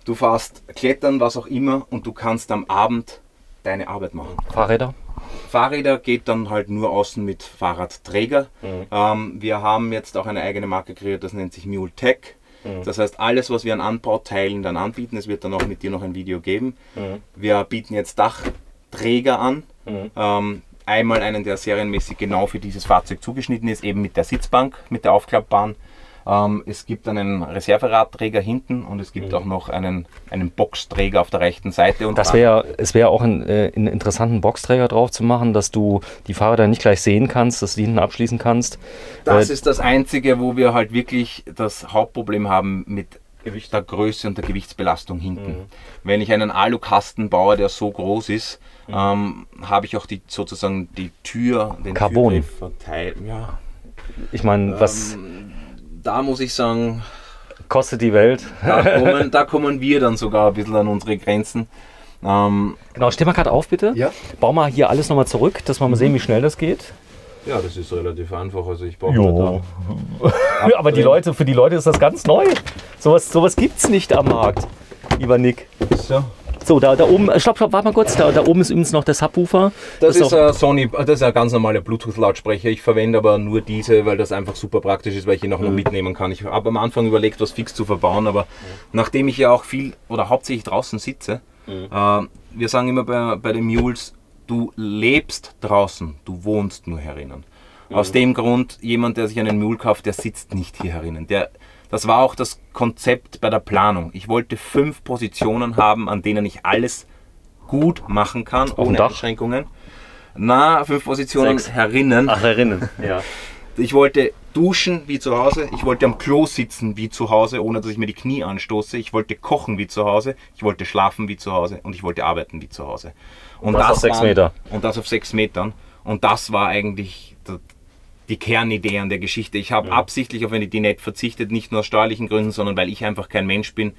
du fährst Klettern, was auch immer und du kannst am Abend deine Arbeit machen. Fahrräder? Fahrräder geht dann halt nur außen mit Fahrradträger. Ähm, wir haben jetzt auch eine eigene Marke kreiert, das nennt sich Mule Tech. Das heißt, alles, was wir an Anbauteilen dann anbieten, es wird dann auch mit dir noch ein Video geben. Wir bieten jetzt Dachträger an. Ähm, einmal einen, der serienmäßig genau für dieses Fahrzeug zugeschnitten ist, eben mit der Sitzbank, mit der aufklappbaren. Ähm, es gibt einen Reserveradträger hinten und es gibt auch noch einen, einen Boxträger auf der rechten Seite. Und Das wäre, es wäre auch ein, äh, einen interessanten Boxträger drauf zu machen, dass du die Fahrräder nicht gleich sehen kannst, dass du die hinten abschließen kannst. Das Äh, ist das Einzige, wo wir halt wirklich das Hauptproblem haben mit der Größe und der Gewichtsbelastung hinten. Mhm. Wenn ich einen Alukasten baue, der so groß ist, Mhm. ähm, habe ich auch die, sozusagen die Tür, den Carbon. Türgriff verteilt. Ja, Ich meine, was Ähm. Da muss ich sagen, kostet die Welt? da kommen, da kommen wir dann sogar ein bisschen an unsere Grenzen. Ähm, Genau, steh mal gerade auf, bitte. Ja. Bau mal hier alles nochmal zurück, dass wir mal sehen, wie schnell das geht. ja, das ist relativ einfach. Also ich brauche Jo. Aber die Leute, für die Leute ist das ganz neu. Sowas, sowas gibt es nicht am Markt, lieber Nick. so. So, da, da oben, äh, stopp, stopp, warte mal kurz. Da, da oben ist übrigens noch der Subwoofer. Das, ist auch- ein Sony, das ist ein ganz normaler Bluetooth-Lautsprecher. Ich verwende aber nur diese, weil das einfach super praktisch ist, weil ich ihn auch noch mitnehmen kann. Ich habe am Anfang überlegt, was fix zu verbauen, aber nachdem ich ja auch viel oder hauptsächlich draußen sitze, äh, wir sagen immer bei, bei den Mules, du lebst draußen, du wohnst nur herinnen. Aus dem Grund, jemand, der sich einen Mule kauft, der sitzt nicht hier herinnen. Der, das war auch das Konzept bei der Planung. Ich wollte fünf Positionen haben, an denen ich alles gut machen kann, dem ohne? Einschränkungen. Na, fünf Positionen Sechs. herinnen. Ach, erinnern. Ja. Ich wollte duschen wie zu Hause, ich wollte am Klo sitzen wie zu Hause, ohne dass ich mir die Knie anstoße. Ich wollte kochen wie zu Hause, ich wollte schlafen wie zu Hause und ich wollte arbeiten wie zu Hause. Und das auf sechs Meter. Und das auf sechs Metern. Und das war eigentlich die Kernidee an der Geschichte. Ich habe absichtlich auf eine Dinette verzichtet, nicht nur aus steuerlichen Gründen, sondern weil ich einfach kein Mensch bin,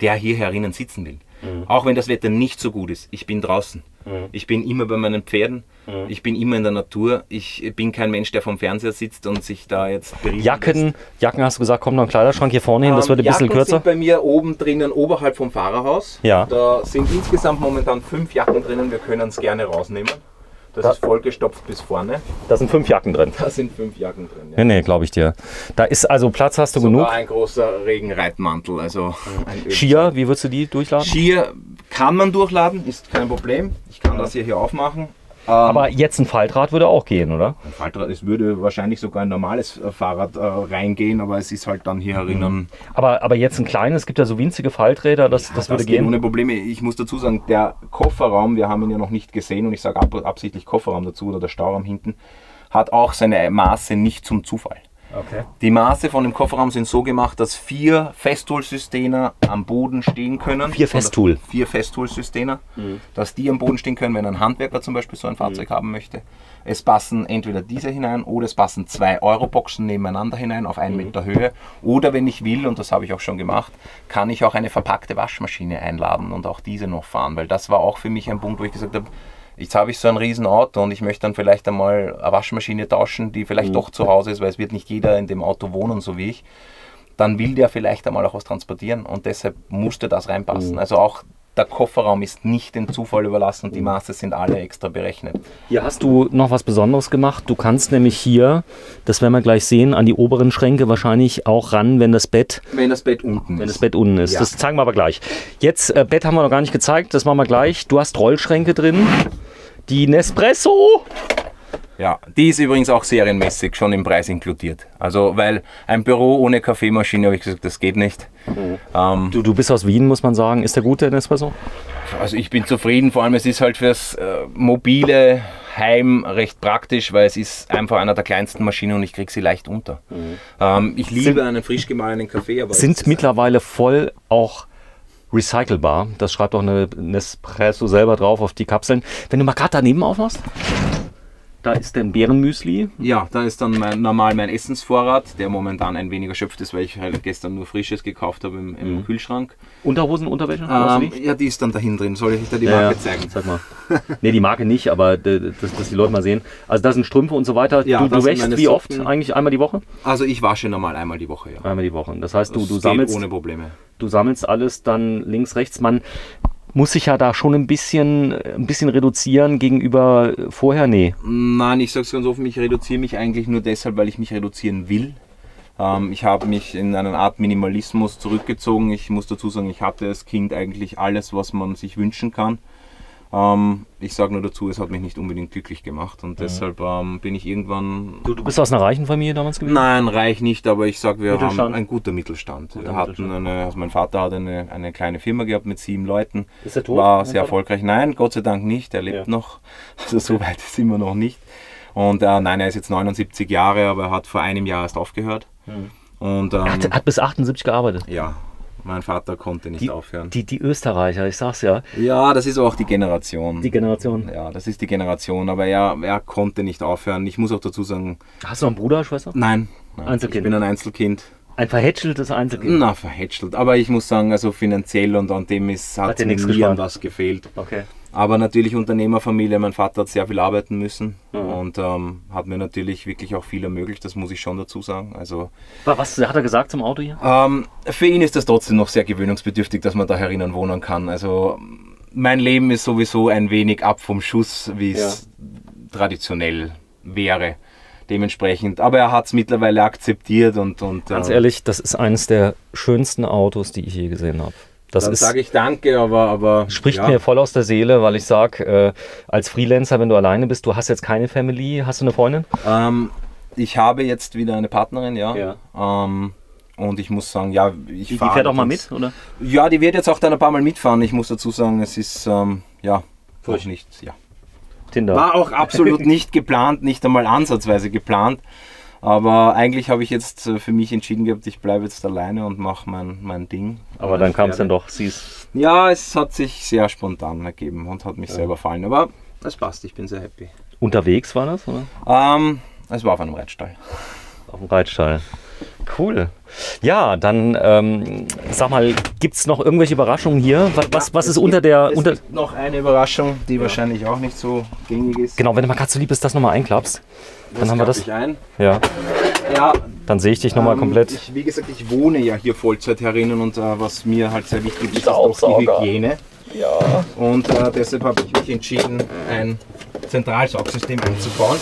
der hier herinnen sitzen will. Auch wenn das Wetter nicht so gut ist. Ich bin draußen. Ich bin immer bei meinen Pferden. Ich bin immer in der Natur. Ich bin kein Mensch, der vom Fernseher sitzt und sich da jetzt berieseln lässt. Jacken, Jacken hast du gesagt, kommt noch ein Kleiderschrank hier vorne hin, das wird ein bisschen Jacken kürzer. sind bei mir oben drinnen, oberhalb vom Fahrerhaus. Ja. Da sind insgesamt momentan fünf Jacken drinnen. Wir können es gerne rausnehmen. Das ist vollgestopft bis vorne. Da sind fünf Jacken drin. Da sind fünf Jacken drin. Ja. Nee, nee, glaube ich dir. Da ist also Platz hast du Sogar genug. ein großer Regenreitmantel. Also Skier, wie würdest du die durchladen? Skier kann man durchladen, ist kein Problem. Ich kann das hier, hier aufmachen. Ähm, Aber jetzt ein Faltrad würde auch gehen, oder? ein Faltrad, es würde wahrscheinlich sogar ein normales äh, Fahrrad äh, reingehen, aber es ist halt dann hier herinnen. Aber, aber jetzt ein kleines, es gibt ja so winzige Falträder, das, das würde geht gehen. ohne Probleme. Ich muss dazu sagen, der Kofferraum, wir haben ihn ja noch nicht gesehen und ich sage ab, absichtlich Kofferraum dazu oder der Stauraum hinten, hat auch seine Maße nicht zum Zufall. Okay. Die Maße von dem Kofferraum sind so gemacht, dass vier Festool-Systener am Boden stehen können. Vier Festool. Vier Festool-Systener, Mhm. dass die am Boden stehen können, wenn ein Handwerker zum Beispiel so ein Fahrzeug haben möchte. Es passen entweder diese hinein oder es passen zwei Euroboxen nebeneinander hinein auf Mhm. einen Meter Höhe. Oder wenn ich will, und das habe ich auch schon gemacht, kann ich auch eine verpackte Waschmaschine einladen und auch diese noch fahren. Weil das war auch für mich ein Punkt, wo ich gesagt habe, Jetzt habe ich so ein riesen Auto und ich möchte dann vielleicht einmal eine Waschmaschine tauschen, die vielleicht doch zu Hause ist, weil es wird nicht jeder in dem Auto wohnen, so wie ich. Dann will der vielleicht einmal auch was transportieren und deshalb musste das reinpassen. Also auch der Kofferraum ist nicht dem Zufall überlassen und die Maße sind alle extra berechnet. Hier hast du noch was Besonderes gemacht. Du kannst nämlich hier, das werden wir gleich sehen, an die oberen Schränke wahrscheinlich auch ran, wenn das Bett, Wenn das Bett unten wenn ist. das Bett unten ist. Ja. Das zeigen wir aber gleich. Jetzt, äh, Bett haben wir noch gar nicht gezeigt, das machen wir gleich. Du hast Rollschränke drin. Die Nespresso. Ja, die ist übrigens auch serienmäßig schon im Preis inkludiert. Also, weil ein Büro ohne Kaffeemaschine, habe ich gesagt, das geht nicht. Ähm, Du, du bist aus Wien, muss man sagen. Ist der gut, der Nespresso? Also ich bin zufrieden, vor allem es ist halt fürs äh, mobile Heim recht praktisch, weil es ist einfach einer der kleinsten Maschinen und ich kriege sie leicht unter. Ähm, ich liebe Sind- einen frisch gemahlenen Kaffee, aber es Sind mittlerweile voll auch recycelbar. Das schreibt auch eine Nespresso selber drauf auf die Kapseln. Wenn du mal gerade daneben aufmachst, da ist ein Bärenmüsli. Ja, da ist dann mein, normal mein Essensvorrat, der momentan ein wenig erschöpft ist, weil ich halt gestern nur Frisches gekauft habe im, im Kühlschrank. Unterhosen, Unterwäsche? Ähm, ja, die ist dann da hinten drin. Soll ich da die Marke ja. zeigen? Sag mal. Nee, die Marke nicht, aber dass, dass die Leute mal sehen. Also da sind Strümpfe und so weiter. Ja, du du wäschst wie oft? Eigentlich einmal die Woche? Also ich wasche normal einmal die Woche, ja. Einmal die Woche. Das heißt, du, Das du, sammelst, ohne Probleme. du sammelst alles dann links, rechts. Man muss sich ja da schon ein bisschen, ein bisschen reduzieren gegenüber vorher. Nee. Nein, ich sage es ganz offen, ich reduziere mich eigentlich nur deshalb, weil ich mich reduzieren will. Ähm, ich habe mich in eine Art Minimalismus zurückgezogen. Ich muss dazu sagen, ich hatte als Kind eigentlich alles, was man sich wünschen kann. Ähm, ich sage nur dazu, es hat mich nicht unbedingt glücklich gemacht und deshalb ähm, bin ich irgendwann. Du, du bist aus einer reichen Familie damals gewesen? Nein, reich nicht, aber ich sage, wir haben ein guter Mittelstand. wir hatten eine, also mein Vater hat eine, eine kleine Firma gehabt mit sieben Leuten. Ist er tot, War sehr Vater? erfolgreich. Nein, Gott sei Dank nicht. Er lebt Ja. noch. Also so weit sind wir noch nicht. Und äh, nein, er ist jetzt 79 Jahre, aber er hat vor einem Jahr erst aufgehört. Und ähm, Hat, hat bis 78 gearbeitet. ja, mein Vater konnte nicht Die, aufhören. die, die Österreicher, ich sag's ja. ja, das ist auch die Generation. Die Generation. ja, das ist die Generation, aber er, er konnte nicht aufhören. Ich muss auch dazu sagen, Hast du noch einen Bruder, Schwester? nein, nein Einzelkind. ich bin ein Einzelkind. Ein verhätscheltes Einzelkind. Na, verhätschelt. Aber ich muss sagen, also finanziell und an dem ist, hat, Hat mir nichts was gefehlt. Okay. Aber natürlich Unternehmerfamilie. Mein Vater hat sehr viel arbeiten müssen Mhm. und ähm, hat mir natürlich wirklich auch viel ermöglicht. Das muss ich schon dazu sagen. Also Wa- Was hat er gesagt zum Auto hier? ähm, für ihn ist das trotzdem noch sehr gewöhnungsbedürftig, dass man da herinnen wohnen kann. Also mein Leben ist sowieso ein wenig ab vom Schuss, wie es traditionell wäre. Dementsprechend. Aber er hat es mittlerweile akzeptiert und, und Ganz äh, ehrlich, das ist eines der schönsten Autos, die ich je gesehen habe. Das dann ist, sage ich danke, aber, aber spricht ja. mir voll aus der Seele, weil ich sage, äh, als Freelancer, wenn du alleine bist, du hast jetzt keine Family, hast du eine Freundin? Ähm, Ich habe jetzt wieder eine Partnerin, ja. Ja. Ähm, und ich muss sagen, ja, ich Die, die fahre fährt auch mal mit, oder? Ja, die wird jetzt auch dann ein paar Mal mitfahren. Ich muss dazu sagen, es ist, ähm, ja, Furcht. nicht, ja. Tinder. War auch absolut nicht geplant, nicht einmal ansatzweise geplant. Aber eigentlich habe ich jetzt äh, für mich entschieden gehabt, ich bleibe jetzt alleine und mache mein, mein Ding. Aber dann kam es dann doch. Sie ist Ja, es hat sich sehr spontan ergeben und hat mich sehr überfallen. Aber es passt, ich bin sehr happy. unterwegs, war das? Oder? Ähm, es war auf einem Reitstall. Auf dem Reitstall. Cool. Ja, dann ähm, sag mal, gibt es noch irgendwelche Überraschungen hier? Was, was, was ist unter der. Es Unter, gibt noch eine Überraschung, die wahrscheinlich auch nicht so gängig ist. genau, wenn du mal gerade so lieb bist, das nochmal einklappst. Dann haben wir das. Ein. Ja, Ja, dann sehe ich dich nochmal ähm, komplett. Ich, wie gesagt, ich wohne ja hier Vollzeit herinnen und äh, was mir halt sehr wichtig ist, ist doch die. Hygiene. Ja. Und äh, deshalb habe ich mich entschieden, ein Zentralsaugsystem einzubauen.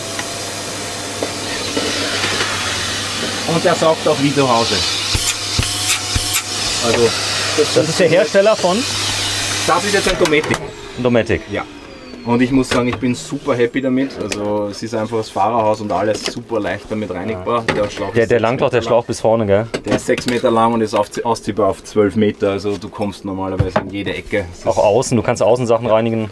Und der saugt auch wie zu Hause. Also, Das ist der Hersteller von das ist jetzt ein Dometic. Dometic. Ja. Und ich muss sagen, ich bin super happy damit. Also es ist einfach das Fahrerhaus und alles super leicht damit reinigbar. Der, Schlauch Der, der langt auch der Schlauch bis vorne, gell? lang. Der ist 6 Meter lang und ist auf, ausziehbar auf 12 Meter. Also du kommst normalerweise in jede Ecke. Es Auch außen, du kannst Außensachen reinigen.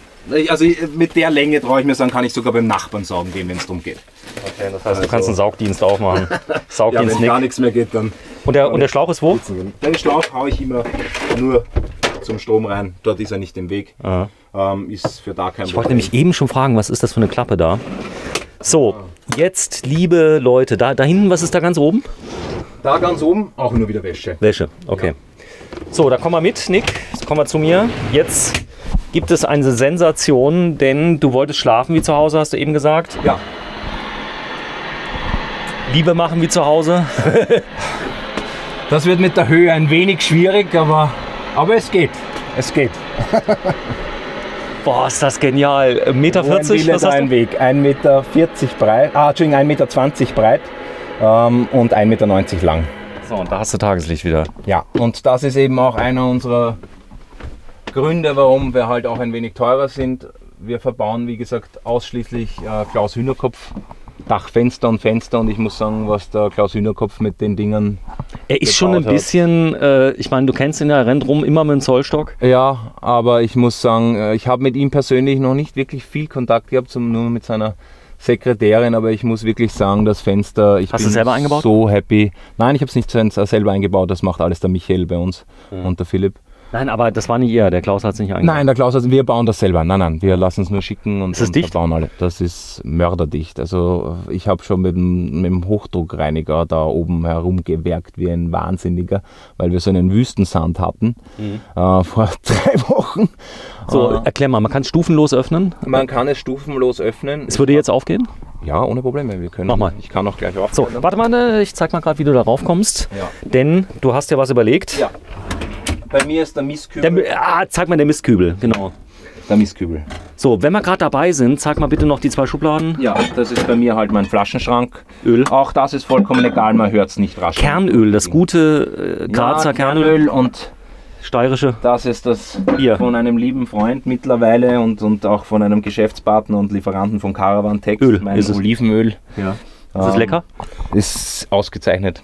Also mit der Länge traue ich mir sagen, kann ich sogar beim Nachbarn saugen gehen, wenn es darum geht. Okay, das heißt, du kannst einen Saugdienst aufmachen. Ja, Saugdienst wenn Nick. gar nichts mehr geht, dann Und der, und der Schlauch ist wo? Den Schlauch haue ich immer nur zum Strom rein. Dort ist er nicht im Weg. Ähm, ist für da kein Ich wollte nämlich eben schon fragen, was ist das für eine Klappe da? So, jetzt, liebe Leute, da, da hinten, was ist da ganz oben? Da ganz oben auch nur wieder Wäsche. Wäsche, okay. So, da komm mal mit, Nick. Komm mal zu mir. Jetzt gibt es eine Sensation, denn du wolltest schlafen wie zu Hause, hast du eben gesagt. Ja, Liebe machen wie zu Hause. das wird mit der Höhe ein wenig schwierig, aber, aber es geht. Es geht. Boah, ist das genial. 1,40 Meter, was hast ein du? Weg. 1,40 Meter breit, ah, Entschuldigung, 1,20 Meter breit ähm, und 1,90 Meter lang. So, und da hast du Tageslicht wieder. Ja, und das ist eben auch einer unserer Gründe, warum wir halt auch ein wenig teurer sind. Wir verbauen, wie gesagt, ausschließlich äh, Klaus Hühnerkopf. Dachfenster und Fenster und ich muss sagen, was der Klaus Hühnerkopf mit den Dingen. Er ist schon ein hat. bisschen, äh, ich meine, du kennst ihn ja, er rennt rum, immer mit dem Zollstock. Ja, aber ich muss sagen, äh, ich habe mit ihm persönlich noch nicht wirklich viel Kontakt gehabt, nur mit seiner Sekretärin, aber ich muss wirklich sagen, das Fenster, ich Hast bin du selber eingebaut? so happy. Nein, ich habe es nicht selber eingebaut, das macht alles der Michael bei uns und der Philipp. Nein, aber das war nicht ihr, der Klaus hat es nicht eingebaut. Nein, der Klaus, also wir bauen das selber. Nein, nein, wir lassen es nur schicken und, Ist das und dicht? bauen alle. Das ist mörderdicht. Also ich habe schon mit dem, mit dem Hochdruckreiniger da oben herumgewerkt wie ein Wahnsinniger, weil wir so einen Wüstensand hatten äh, vor drei Wochen. So, Äh, erklär mal, man kann es stufenlos öffnen. man kann es stufenlos öffnen. Es würde jetzt aufgehen? Ja, ohne Probleme. Wir können. Mach mal. Ich kann auch gleich So, aufstellen. warte mal, äh, ich zeig mal gerade, wie du da rauf kommst. Ja. Denn du hast ja was überlegt. Ja. Bei mir ist der Mistkübel. Der, ah, zeig mal der Mistkübel, genau. der Mistkübel. So, wenn wir gerade dabei sind, zeig mal bitte noch die zwei Schubladen. Ja, das ist bei mir halt mein Flaschenschrank. Öl. Auch das ist vollkommen egal, man hört es nicht rasch. Kernöl, das gute äh, Grazer ja, Kernöl, Kernöl und steirische. Das ist das Hier. von einem lieben Freund mittlerweile und, und auch von einem Geschäftspartner und Lieferanten von Caravan Tex. Öl mein ist. Olivenöl. Ja. Ist das Ähm, lecker? Ist ausgezeichnet.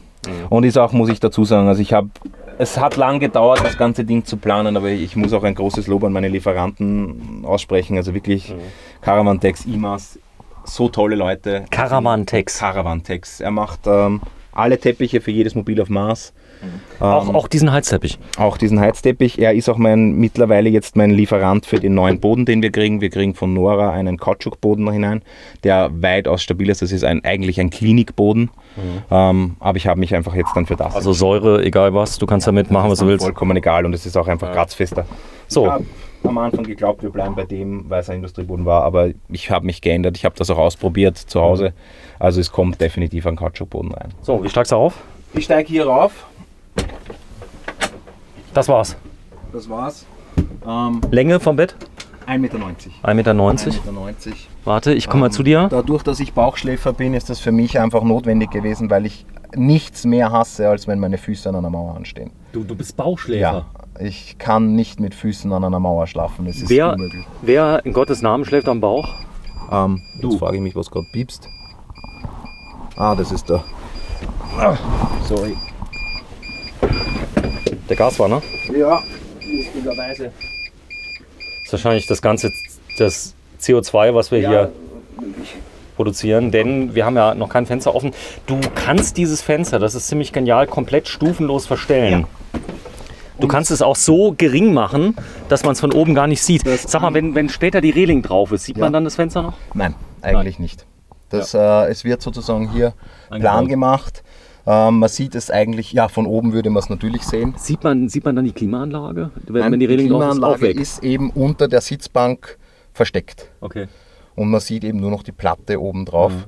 Und ist auch, muss ich dazu sagen, also ich habe, es hat lang gedauert, das ganze Ding zu planen, aber ich muss auch ein großes Lob an meine Lieferanten aussprechen. Also wirklich Caravan Tex, IMAS, so tolle Leute. Caravan Tex. Caravan Tex. Er macht ähm, alle Teppiche für jedes Mobil auf Mars. Auch, Ähm, auch diesen Heizteppich. auch diesen Heizteppich. Er ist auch mein mittlerweile jetzt mein Lieferant für den neuen Boden, den wir kriegen. Wir kriegen von Nora einen Kautschukboden noch hinein, der weitaus stabil ist. Das ist ein, eigentlich ein Klinikboden. Ähm, aber ich habe mich einfach jetzt dann für das. Also Säure, egal was, du kannst damit machen, was du willst. vollkommen egal und es ist auch einfach kratzfester. So. Ich habe am Anfang geglaubt, wir bleiben bei dem, weil es ein Industrieboden war, aber ich habe mich geändert. Ich habe das auch ausprobiert zu Hause. Also es kommt definitiv ein Kautschukboden rein. So, wie steigst du auf? Ich steige hier rauf. Das war's. Das war's. Ähm, Länge vom Bett? 1,90 Meter. 1,90 Meter. 1,90 Meter. Warte, ich komme mal zu dir. Dadurch, dass ich Bauchschläfer bin, ist das für mich einfach notwendig gewesen, weil ich nichts mehr hasse, als wenn meine Füße an einer Mauer anstehen. Du, du bist Bauchschläfer. Ja, ich kann nicht mit Füßen an einer Mauer schlafen. Es ist Wer, unmöglich. wer in Gottes Namen schläft am Bauch? Ähm, Du. Jetzt frage ich mich, was gerade piepst. Ah, das ist der. Ah, sorry. Der Gaswanner? Ja, lustigerweise. Das ist wahrscheinlich das ganze das CO2, was wir hier produzieren, denn wir haben ja noch kein Fenster offen. Du kannst dieses Fenster, das ist ziemlich genial, komplett stufenlos verstellen. Du kannst es auch so gering machen, dass man es von oben gar nicht sieht. Das Sag mal, wenn, wenn später die Reling drauf ist, sieht Ja. man dann das Fenster noch? Nein, eigentlich nicht. Das, äh, es wird sozusagen hier plan gemacht. Ähm, man sieht es eigentlich, ja, von oben würde man es natürlich sehen. Sieht man, sieht man dann die Klimaanlage? Wenn, Nein, wenn die Reling ist, Klimaanlage weg. ist eben unter der Sitzbank versteckt. Okay. Und man sieht eben nur noch die Platte oben drauf. Mhm.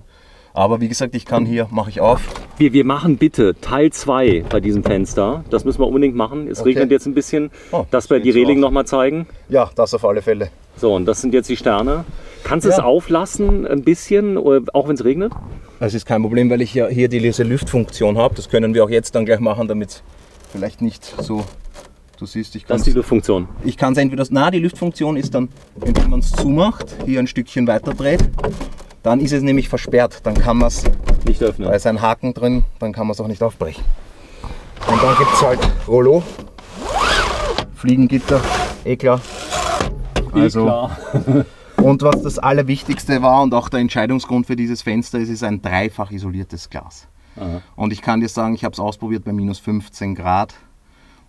Aber wie gesagt, ich kann hier, mache ich auf. Wir, wir machen bitte Teil 2 bei diesem Fenster. Das müssen wir unbedingt machen. Es Okay. regnet jetzt ein bisschen, Oh, dass wir die Reling nochmal zeigen. Ja, das auf alle Fälle. So, und das sind jetzt die Sterne. Kannst du es Ja. auflassen ein bisschen, auch wenn es regnet? Das ist kein Problem, weil ich ja hier diese Lüftfunktion habe. Das können wir auch jetzt dann gleich machen, damit es vielleicht nicht so. Du siehst, ich kann Das ist die Luftfunktion. Ich kann es entweder. Na, die Lüftfunktion ist dann, indem man es zumacht, hier ein Stückchen weiter dreht. Dann ist es nämlich versperrt. Dann kann man es, Nicht öffnen. da ist ein Haken drin, dann kann man es auch nicht aufbrechen. Und dann gibt es halt Rollo, Fliegengitter, eh klar. Also, klar. und was das Allerwichtigste war und auch der Entscheidungsgrund für dieses Fenster ist, ist ein dreifach isoliertes Glas. Und ich kann dir sagen, ich habe es ausprobiert bei minus 15 Grad.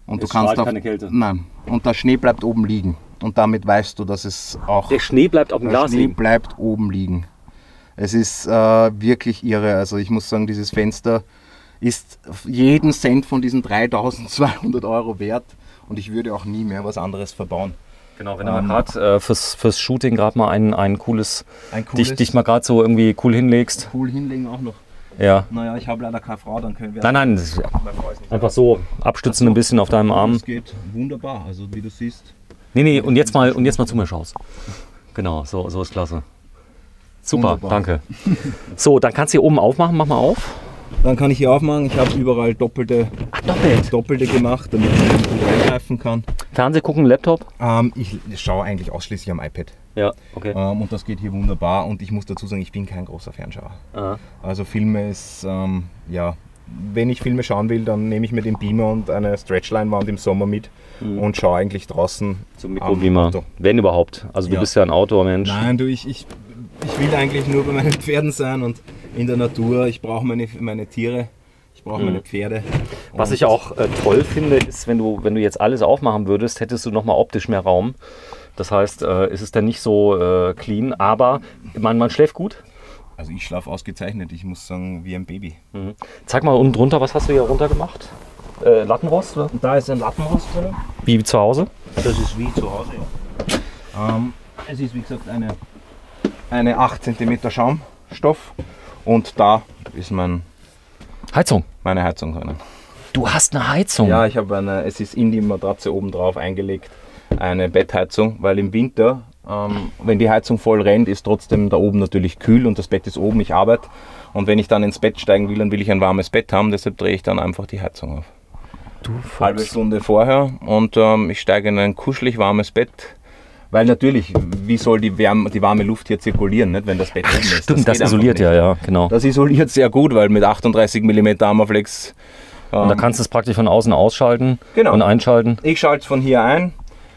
Und Es du kannst strahlt keine Kälte. Nein. Und der Schnee bleibt oben liegen. Und damit weißt du, dass es auch. Der Schnee bleibt auf dem der Glas Schnee liegen. bleibt oben liegen. Es ist äh, wirklich irre. Also ich muss sagen, dieses Fenster ist jeden Cent von diesen 3200 Euro wert. Und ich würde auch nie mehr was anderes verbauen. Genau, wenn du mal gerade äh, fürs, fürs Shooting gerade mal ein, ein cooles, Ein cooles- dich, dich mal gerade so irgendwie cool hinlegst. Cool hinlegen auch noch. Ja. Naja, ich habe leider keine Frau, dann können wir. Nein, nein, einfach so abstützen ein bisschen auf deinem Arm. Das geht wunderbar. Also wie du siehst. Nee, nee, und jetzt mal, und jetzt mal zu mir schaust. Genau, so, so ist klasse. Super, Wunderbar. danke. So, dann kannst du hier oben aufmachen, mach mal auf. Dann kann ich hier aufmachen. Ich habe überall doppelte, Ach, doppelt. doppelte gemacht, damit ich gut eingreifen kann. Fernseh gucken, Laptop? Ähm, ich schaue eigentlich ausschließlich am iPad. Ja, okay. Ähm, und das geht hier wunderbar. Und ich muss dazu sagen, ich bin kein großer Fernschauer. Aha. Also Filme ist, ähm, ja, wenn ich Filme schauen will, dann nehme ich mir den Beamer und eine Stretchleinwand im Sommer mit und schaue eigentlich draußen Zum am Mikrobeamer. Wenn überhaupt. Also du Ja. bist ja ein Outdoor-Mensch. Nein, du, ich, ich, ich will eigentlich nur bei meinen Pferden sein und in der Natur. Ich brauche meine, meine Tiere, ich brauche meine Pferde. Was ich auch äh, toll finde, ist, wenn du, wenn du jetzt alles aufmachen würdest, hättest du nochmal optisch mehr Raum. Das heißt, äh, es ist dann nicht so äh, clean, aber man, man schläft gut. Also ich schlafe ausgezeichnet, ich muss sagen, wie ein Baby. Zeig mal unten drunter, was hast du hier runter gemacht? Äh, Lattenrost? Oder? Da ist ein Lattenrost drin. Wie zu Hause? Das ist wie zu Hause, ja. Ähm, es ist wie gesagt eine, eine 8 cm Schaumstoff und da ist mein, Heizung. meine Heizung drin. Du hast eine Heizung. Ja, ich habe eine, es ist in die Matratze oben drauf eingelegt, eine Bettheizung, weil im Winter, ähm, wenn die Heizung voll rennt, ist trotzdem da oben natürlich kühl und das Bett ist oben, ich arbeite. Und wenn ich dann ins Bett steigen will, dann will ich ein warmes Bett haben, deshalb drehe ich dann einfach die Heizung auf. Du halbe Stunde vorher und ähm, ich steige in ein kuschelig warmes Bett. Weil natürlich, wie soll die, Wärme, die warme Luft hier zirkulieren, nicht, wenn das Bett oben ist? Stimmt, das, einfach isoliert ja, ja, genau. Das isoliert sehr gut, weil mit 38 mm Armaflex. Und da kannst du es praktisch von außen ausschalten Genau. und einschalten. Ich schalte es von hier ein,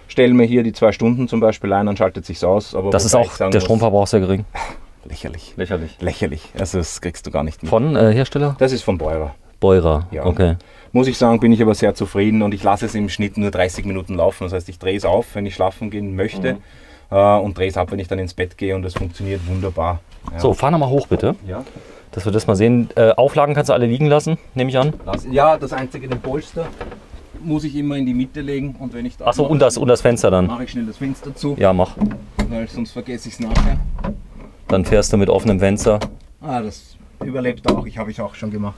stelle mir hier die zwei Stunden zum Beispiel ein, dann schaltet sich aus. Aber Das ist auch, sagen der Stromverbrauch sehr gering. lächerlich. Lächerlich. Lächerlich. Also das kriegst du gar nicht mit. Von äh, Hersteller? Das ist von Beurer. Beurer. Ja. Okay. Muss ich sagen, bin ich aber sehr zufrieden und ich lasse es im Schnitt nur 30 Minuten laufen. Das heißt, ich drehe es auf, wenn ich schlafen gehen möchte äh, und drehe es ab, wenn ich dann ins Bett gehe und es funktioniert wunderbar. Ja. So, fahr nochmal hoch bitte, Ja. dass wir das mal sehen. Äh, Auflagen kannst du alle liegen lassen, nehme ich an. Das, ja, das einzige, den Polster muss ich immer in die Mitte legen und wenn ich da Achso, und das, und das Fenster dann. mache ich schnell das Fenster zu, Ja, mach. weil sonst vergesse ich es nachher. Dann fährst du mit offenem Fenster. Ah, das überlebt auch, ich habe ich auch schon gemacht.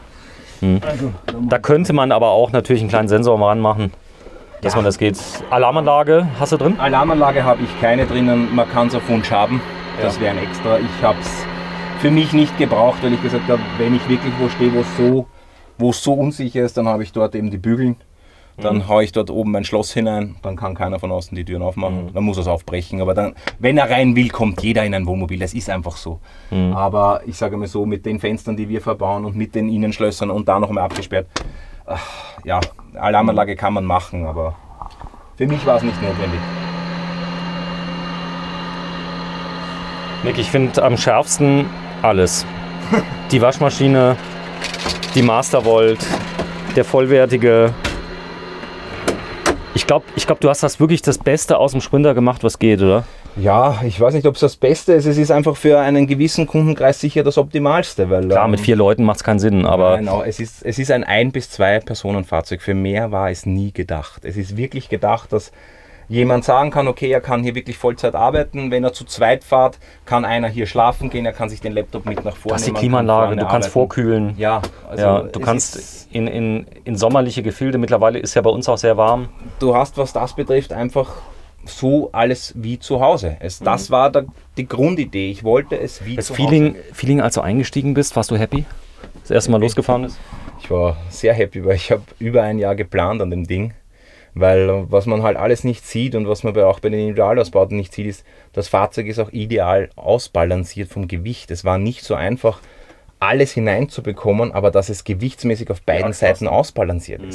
Hm. Also, da könnte man aber auch natürlich einen kleinen Sensor mal ranmachen, dass Ja. man das geht. Alarmanlage hast du drin? Alarmanlage habe ich keine drinnen, man kann es auf Wunsch haben. Das Ja. wäre ein extra. Ich habe es für mich nicht gebraucht, weil ich gesagt habe, wenn ich wirklich wo stehe, wo es so, wo es so unsicher ist, dann habe ich dort eben die Bügeln. Dann mhm. haue ich dort oben mein Schloss hinein, dann kann keiner von außen die Türen aufmachen, mhm. dann muss er es aufbrechen. Aber dann, wenn er rein will, kommt jeder in ein Wohnmobil, das ist einfach so. Mhm. Aber ich sage mal so, mit den Fenstern, die wir verbauen und mit den Innenschlössern und da noch mal abgesperrt, ach, ja, Alarmanlage kann man machen, aber für mich war es nicht notwendig. Nick, ich finde am schärfsten alles. Die Waschmaschine, die Mastervolt, der vollwertige. Ich glaube, ich glaub, du hast das wirklich das Beste aus dem Sprinter gemacht, was geht, oder? Ja, ich weiß nicht, ob es das Beste ist. Es ist einfach für einen gewissen Kundenkreis sicher das Optimalste. Weil, Klar, mit ähm, vier Leuten macht es keinen Sinn, aber. Genau, es ist, es ist ein Ein- bis Zwei-Personen-Fahrzeug. Für mehr war es nie gedacht. Es ist wirklich gedacht, dass jemand sagen kann, okay, er kann hier wirklich Vollzeit arbeiten. Wenn er zu zweit fährt, kann einer hier schlafen gehen, er kann sich den Laptop mit nach vorne Du hast die Klimaanlage, du kannst vorkühlen. Ja, also ja du kannst in, in, in sommerliche Gefilde, mittlerweile ist ja bei uns auch sehr warm. Du hast, was das betrifft, einfach so alles wie zu Hause. Es, mhm. Das war der, die Grundidee. Ich wollte es wie das zu Feeling, Hause. Feeling, als du eingestiegen bist, warst du happy? Das erste Mal losgefahren ist? Ich war sehr happy, weil ich habe über ein Jahr geplant an dem Ding. Weil was man halt alles nicht sieht und was man auch bei den Individualausbauten nicht sieht, ist, das Fahrzeug ist auch ideal ausbalanciert vom Gewicht. Es war nicht so einfach, alles hineinzubekommen, aber dass es gewichtsmäßig auf beiden ja, Seiten ausbalanciert mhm.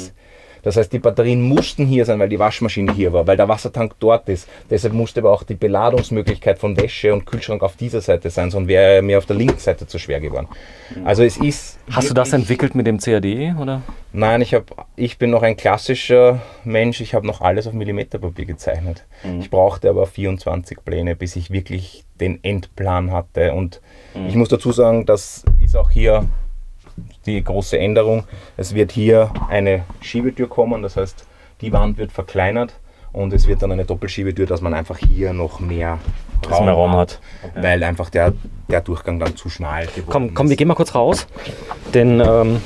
Das heißt, die Batterien mussten hier sein, weil die Waschmaschine hier war, weil der Wassertank dort ist. Deshalb musste aber auch die Beladungsmöglichkeit von Wäsche und Kühlschrank auf dieser Seite sein, sonst wäre mir auf der linken Seite zu schwer geworden. Also es ist. Hast du das entwickelt mit dem CAD oder? Nein, ich, hab, ich bin noch ein klassischer Mensch. Ich habe noch alles auf Millimeterpapier gezeichnet. Mhm. Ich brauchte aber 24 Pläne, bis ich wirklich den Endplan hatte. Und mhm. ich muss dazu sagen, das ist auch hier die große Änderung. Es wird hier eine Schiebetür kommen, das heißt, die Wand wird verkleinert und es wird dann eine Doppelschiebetür, dass man einfach hier noch mehr Raum, mehr Raum hat, okay. weil einfach der, der Durchgang dann zu schmal geworden komm, komm, wir gehen mal kurz raus, denn ähm,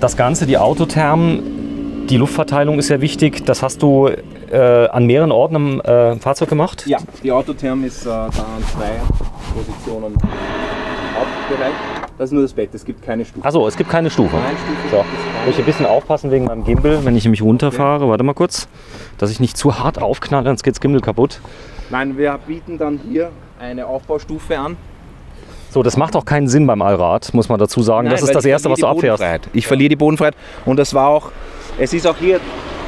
das Ganze, die Autothermen, die Luftverteilung ist ja wichtig. Das hast du äh, an mehreren Orten im äh, Fahrzeug gemacht? Ja, die Autotherm ist äh, da an zwei Positionen Hauptbereich. Das ist nur das Bett, es gibt keine Stufe. Achso, es gibt keine Stufe. Nein, Stufe so. Muss ich ein bisschen aufpassen wegen meinem Gimbal, wenn ich nämlich runterfahre. Warte mal kurz, dass ich nicht zu hart aufknalle, sonst geht das Gimbal kaputt. Nein, wir bieten dann hier eine Aufbaustufe an. So, das macht auch keinen Sinn beim Allrad, muss man dazu sagen. Nein, das ist das Erste, was du abfährst. Ich verliere die Bodenfreiheit. Und das war auch, es ist auch hier,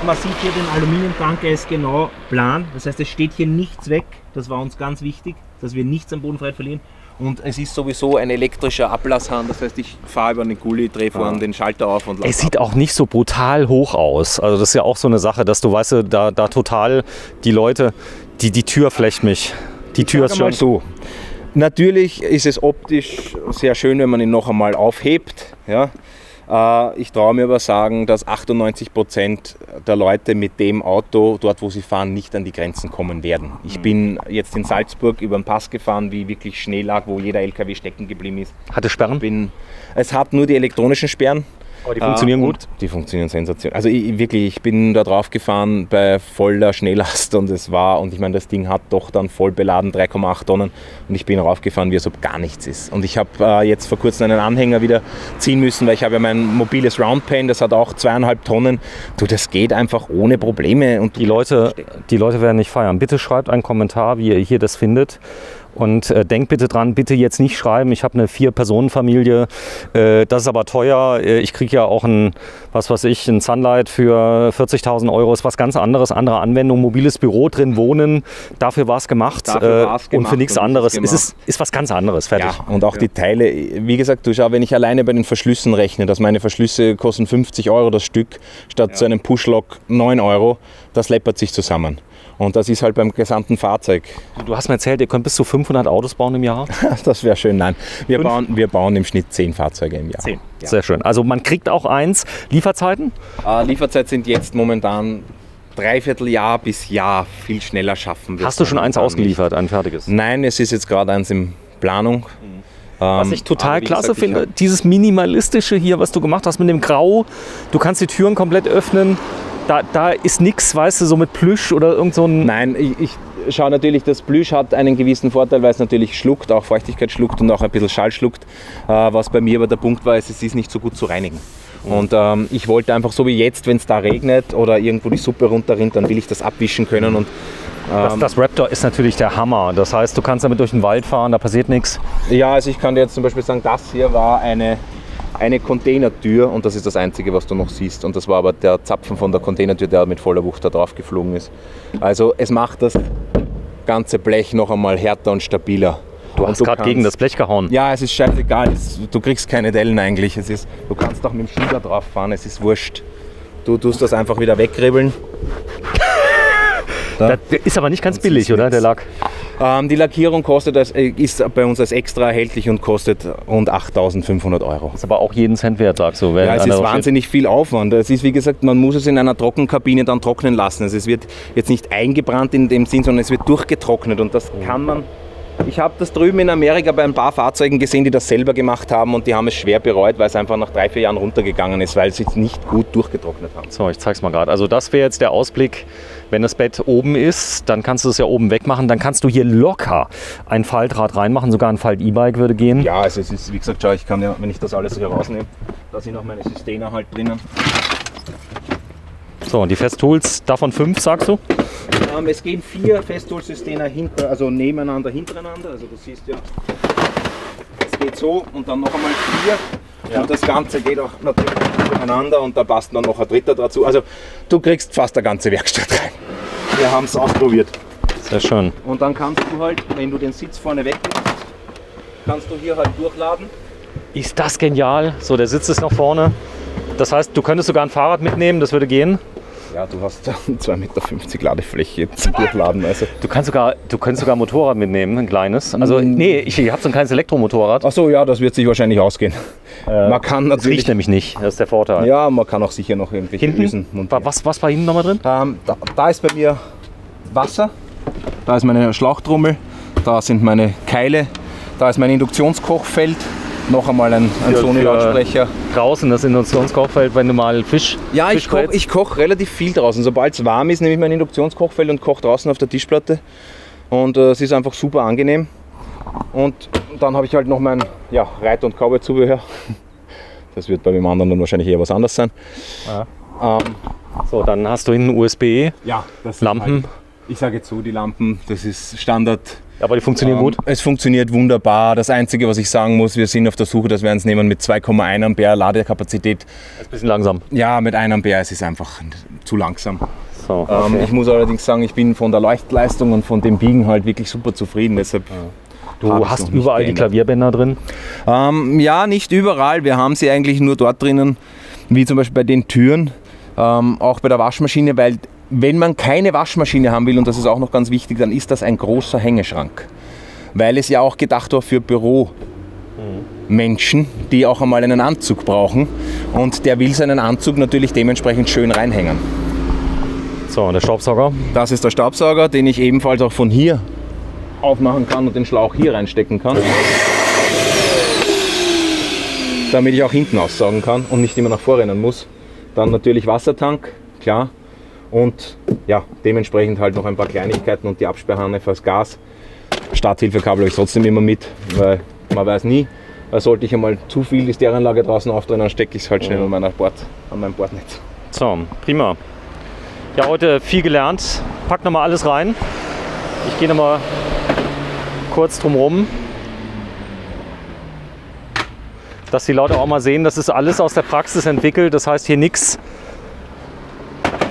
man sieht hier den Aluminiumtank, er ist genau plan. Das heißt, es steht hier nichts weg. Das war uns ganz wichtig, dass wir nichts an Bodenfreiheit verlieren. Und es ist sowieso ein elektrischer Ablasshahn, das heißt, ich fahre über den Gully, drehe vorne ja. den Schalter auf und lasse. Es sieht ab. auch nicht so brutal hoch aus. Also, das ist ja auch so eine Sache, dass du weißt, da, da total die Leute, die, die Tür flecht mich. Die Tür ist schon. so. Natürlich ist es optisch sehr schön, wenn man ihn noch einmal aufhebt. Ja. Äh, ich traue mir aber sagen, dass 98 Prozent der Leute mit dem Auto, dort wo sie fahren, nicht an die Grenzen kommen werden. Ich mhm. bin jetzt in Salzburg über den Pass gefahren, wie wirklich Schnee lag, wo jeder LKW stecken geblieben ist. Hatte Sperren? Bin, es hat nur die elektronischen Sperren. Aber die funktionieren äh, gut? Die funktionieren sensationell. Also ich, wirklich, ich bin da drauf gefahren bei voller Schnelllast und es war, und ich meine, das Ding hat doch dann voll beladen 3,8 Tonnen und ich bin raufgefahren, wie es ob gar nichts ist. Und ich habe äh, jetzt vor kurzem einen Anhänger wieder ziehen müssen, weil ich habe ja mein mobiles Roundpen, das hat auch zweieinhalb Tonnen. Du, das geht einfach ohne Probleme. Und die Leute, die Leute werden nicht feiern. Bitte schreibt einen Kommentar, wie ihr hier das findet. Und äh, denkt bitte dran, bitte jetzt nicht schreiben, ich habe eine Vier-Personen-Familie, äh, das ist aber teuer, äh, ich kriege ja auch ein, was weiß ich, ein Sunlight für 40.000 Euro, ist was ganz anderes, andere Anwendung, mobiles Büro drin wohnen, dafür war es gemacht, äh, gemacht und für nichts anderes. Es ist, ist was ganz anderes, fertig. Ja, und auch ja. die Teile, wie gesagt, du schau, wenn ich alleine bei den Verschlüssen rechne, dass meine Verschlüsse kosten 50 Euro das Stück, statt ja. zu einem Pushlock 9 Euro, das läppert sich zusammen. Und das ist halt beim gesamten Fahrzeug. Du hast mir erzählt, ihr könnt bis zu 500 Autos bauen im Jahr? das wäre schön. Nein, wir bauen, wir bauen im Schnitt 10 Fahrzeuge im Jahr. 10. Ja. Sehr schön. Also man kriegt auch eins. Lieferzeiten? Äh, Lieferzeit sind jetzt momentan dreiviertel Jahr bis Jahr viel schneller schaffen. Hast du schon eins ausgeliefert, ein fertiges? Nein, es ist jetzt gerade eins in Planung. Mhm. Was ähm, ich total klasse gesagt, finde, dieses minimalistische hier, was du gemacht hast mit dem Grau. Du kannst die Türen komplett öffnen da, da ist nichts, weißt du, so mit Plüsch oder irgend so ein. Nein, ich, ich schaue natürlich, das Plüsch hat einen gewissen Vorteil, weil es natürlich schluckt, auch Feuchtigkeit schluckt und auch ein bisschen Schall schluckt. Äh, was bei mir aber der Punkt war, ist, es ist nicht so gut zu reinigen. Und ähm, ich wollte einfach so wie jetzt, wenn es da regnet oder irgendwo die Suppe runterrinnt, dann will ich das abwischen können. Und Das, das Raptor ist natürlich der Hammer. Das heißt, du kannst damit durch den Wald fahren, da passiert nichts. ja, also ich kann dir jetzt zum Beispiel sagen, das hier war eine, eine Containertür und das ist das Einzige, was du noch siehst. Und das war aber der Zapfen von der Containertür, der mit voller Wucht da drauf geflogen ist. Also es macht das ganze Blech noch einmal härter und stabiler. Du hast gerade gegen das Blech gehauen. Ja, es ist scheißegal. Es, du kriegst keine Dellen eigentlich. Es ist, du kannst auch mit dem Schieber drauf fahren, es ist wurscht. Du tust das einfach wieder wegribbeln. Das ist aber nicht ganz Und billig, oder, der Lack? Ähm, die Lackierung kostet äh, ist bei uns als extra erhältlich und kostet rund 8500 Euro. Ist aber auch jeden Cent wert, sagst du. Ja, es ist drauf steht. wahnsinnig viel Aufwand. Es ist, wie gesagt, man muss es in einer Trockenkabine dann trocknen lassen. Also es wird jetzt nicht eingebrannt in dem Sinn, sondern es wird durchgetrocknet und das kann man. Ich habe das drüben in Amerika bei ein paar Fahrzeugen gesehen, die das selber gemacht haben und die haben es schwer bereut, weil es einfach nach drei, vier Jahren runtergegangen ist, weil sie es nicht gut durchgetrocknet haben. So, ich zeig's mal gerade. Also das wäre jetzt der Ausblick, wenn das Bett oben ist, dann kannst du es ja oben wegmachen. Dann kannst du hier locker ein Faltrad reinmachen, sogar ein Falt-E-Bike würde gehen. Ja, also es ist, wie gesagt, schau, ich kann ja, wenn ich das alles hier rausnehme, da sind auch meine Systeme halt drinnen. So, und die Festtools, davon fünf, sagst du? Ähm, es gehen vier Festool-Systeme hinter, also nebeneinander, hintereinander. Also du siehst ja, es geht so und dann noch einmal vier. Und das Ganze geht auch natürlich hintereinander und da passt dann noch ein dritter dazu. Also du kriegst fast eine ganze Werkstatt rein. Wir haben es ausprobiert. Sehr schön. Und dann kannst du halt, wenn du den Sitz vorne wegnimmst, kannst du hier halt durchladen. Ist das genial? So, der Sitz ist noch vorne. Das heißt, du könntest sogar ein Fahrrad mitnehmen, das würde gehen. Ja, du hast 2,50 Meter Ladefläche zum Durchladen. Also. Du kannst sogar, du könntest sogar ein Motorrad mitnehmen, ein kleines. Also, Mm. nee, ich, ich habe so ein kleines Elektromotorrad. Ach so, ja, das wird sich wahrscheinlich ausgehen. man kann Das riecht natürlich. nämlich nicht, das ist der Vorteil. Ja, man kann auch sicher noch irgendwelche Ösen Hinten, montieren. wa- was, was war hinten nochmal drin? Ähm, da, da ist bei mir Wasser, da ist meine Schlauchtrommel, da sind meine Keile, da ist mein Induktionskochfeld, noch einmal ein, ein Sony-Lautsprecher. Draußen das Induktionskochfeld, wenn du mal Fisch. Ja, ich Fisch koche ich koch relativ viel draußen. Sobald es warm ist, nehme ich mein Induktionskochfeld und koche draußen auf der Tischplatte. Und äh, es ist einfach super angenehm. Und dann habe ich halt noch mein ja, Reit- und Cowboy-Zubehör. Das wird bei dem anderen dann wahrscheinlich eher was anderes sein. Ähm, So, dann hast du hinten USB, ja, das sind Lampen, Halt, ich sage zu, die Lampen, das ist Standard. Aber die funktionieren Ähm, gut. Es funktioniert wunderbar. Das Einzige, was ich sagen muss, wir sind auf der Suche, dass wir eins nehmen mit 2,1 Ampere Ladekapazität. Ist ein bisschen langsam. Ja, mit 1 Ampere es ist einfach zu langsam. So, Ähm, okay. ich muss allerdings sagen, ich bin von der Leuchtleistung und von dem Biegen halt wirklich super zufrieden. Deshalb du hast überall die. Klavierbänder drin. Ähm, ja, nicht überall. Wir haben sie eigentlich nur dort drinnen, wie zum Beispiel bei den Türen, ähm, auch bei der Waschmaschine, weil wenn man keine Waschmaschine haben will, und das ist auch noch ganz wichtig, dann ist das ein großer Hängeschrank. Weil es ja auch gedacht war für Büromenschen, die auch einmal einen Anzug brauchen. Und der will seinen Anzug natürlich dementsprechend schön reinhängen. So, und der Staubsauger. Das ist der Staubsauger, den ich ebenfalls auch von hier aufmachen kann und den Schlauch hier reinstecken kann. Damit ich auch hinten aussaugen kann und nicht immer nach vorrennen muss. Dann natürlich Wassertank, klar. Und ja, dementsprechend halt noch ein paar Kleinigkeiten und die Absperrhanne fürs Gas. Starthilfekabel habe ich trotzdem immer mit, weil man weiß nie, weil sollte ich einmal zu viel die Stereoanlage draußen aufdrehen, dann stecke ich es halt schnell an, meiner Bord, an meinem Bordnetz. So, prima. Ja, heute viel gelernt. Pack nochmal alles rein. Ich gehe nochmal kurz drum rum. Dass die Leute auch mal sehen, das ist alles aus der Praxis entwickelt. Das heißt, hier nichts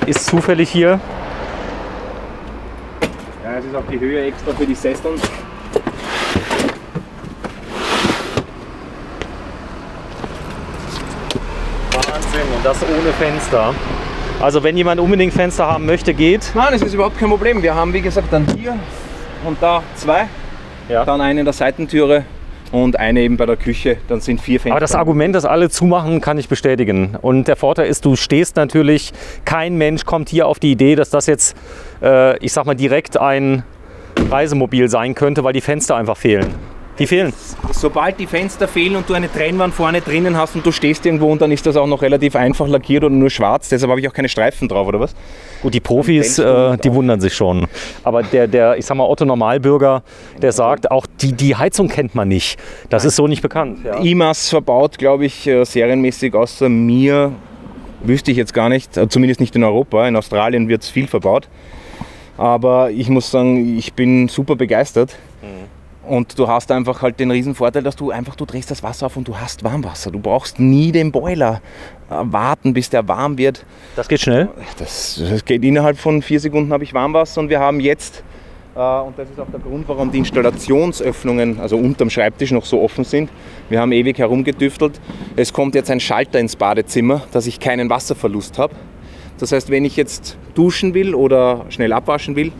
ist zufällig hier. Ja, es ist auch die Höhe extra für die Sesseln. Wahnsinn, und das ohne Fenster. Also wenn jemand unbedingt Fenster haben möchte, geht. Nein, es ist überhaupt kein Problem. Wir haben, wie gesagt, dann hier und da zwei. Ja. Dann eine in der Seitentüre und eine eben bei der Küche. Dann sind vier Fenster. Aber das Argument, dass alle zumachen, kann ich bestätigen. Und der Vorteil ist, du stehst natürlich, kein Mensch kommt hier auf die Idee, dass das jetzt, äh, ich sag mal, direkt ein Reisemobil sein könnte, weil die Fenster einfach fehlen. Die fehlen. Sobald die Fenster fehlen und du eine Trennwand vorne drinnen hast und du stehst irgendwo und dann ist das auch noch relativ einfach lackiert oder nur schwarz, deshalb habe ich auch keine Streifen drauf, oder was? Gut, die Profis, äh, die wundern sich schon. Aber der, der, ich sag mal, Otto Normalbürger, der sagt, auch die, die Heizung kennt man nicht. Das ist so nicht bekannt. Ja. IMAS verbaut, glaube ich, äh, serienmäßig außer mir, wüsste ich jetzt gar nicht, äh, zumindest nicht in Europa. In Australien wird es viel verbaut. Aber ich muss sagen, ich bin super begeistert. Und du hast einfach halt den riesen Vorteil, dass du einfach, du drehst das Wasser auf und du hast Warmwasser. Du brauchst nie den Boiler äh, warten, bis der warm wird. Das geht schnell. Das, das geht innerhalb von vier Sekunden habe ich Warmwasser und wir haben jetzt, äh, und das ist auch der Grund, warum die Installationsöffnungen, also unterm Schreibtisch noch so offen sind. Wir haben ewig herumgedüftelt. Es kommt jetzt ein Schalter ins Badezimmer, dass ich keinen Wasserverlust habe. Das heißt, wenn ich jetzt duschen will oder schnell abwaschen will,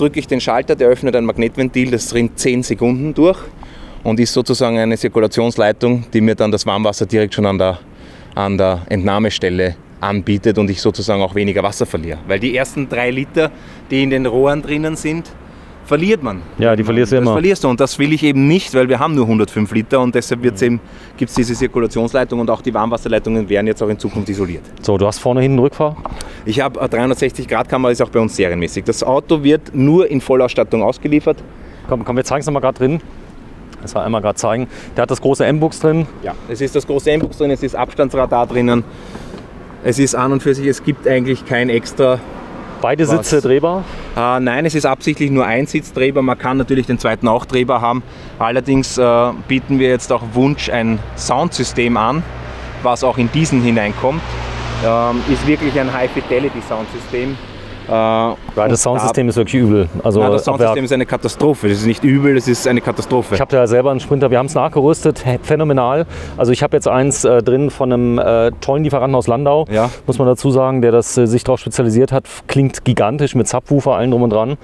drücke ich den Schalter, der öffnet ein Magnetventil, das rinnt 10 Sekunden durch und ist sozusagen eine Zirkulationsleitung, die mir dann das Warmwasser direkt schon an der, an der Entnahmestelle anbietet und ich sozusagen auch weniger Wasser verliere. Weil die ersten drei Liter, die in den Rohren drinnen sind, verliert man. Ja, die verlierst du Das immer. verlierst du und das will ich eben nicht, weil wir haben nur 105 Liter und deshalb gibt es diese Zirkulationsleitung und auch die Warmwasserleitungen werden jetzt auch in Zukunft isoliert. So, du hast vorne hinten Rückfahr. Ich habe 360 Grad Kamera, ist auch bei uns serienmäßig. Das Auto wird nur in Vollausstattung ausgeliefert. Komm, komm wir zeigen es nochmal gerade drin. Das war einmal gerade zeigen. Der hat das große M-Books drin. Ja, es ist das große M-Box drin, es ist Abstandsradar drinnen. Es ist an und für sich, es gibt eigentlich kein extra. Beide Was? Sitze drehbar. Äh, nein, es ist absichtlich nur ein Sitzdrehbar. Man kann natürlich den zweiten auch drehbar haben. Allerdings äh, bieten wir jetzt auch Wunsch ein Soundsystem an, was auch in diesen hineinkommt. Ähm, ist wirklich ein High-Fidelity-Soundsystem. Äh, Ja, und das Soundsystem ist wirklich übel. Also, Da, na, das. Soundsystem ist eine Katastrophe. Das ist nicht übel, das ist eine Katastrophe. Ich habe ja selber einen Sprinter, wir haben es nachgerüstet, hä, phänomenal. Also ich habe jetzt eins äh, drin von einem äh, tollen Lieferanten aus Landau, Ja. muss man dazu sagen, der das äh, sich darauf spezialisiert hat. Klingt gigantisch mit Subwoofer, allen drum und dran.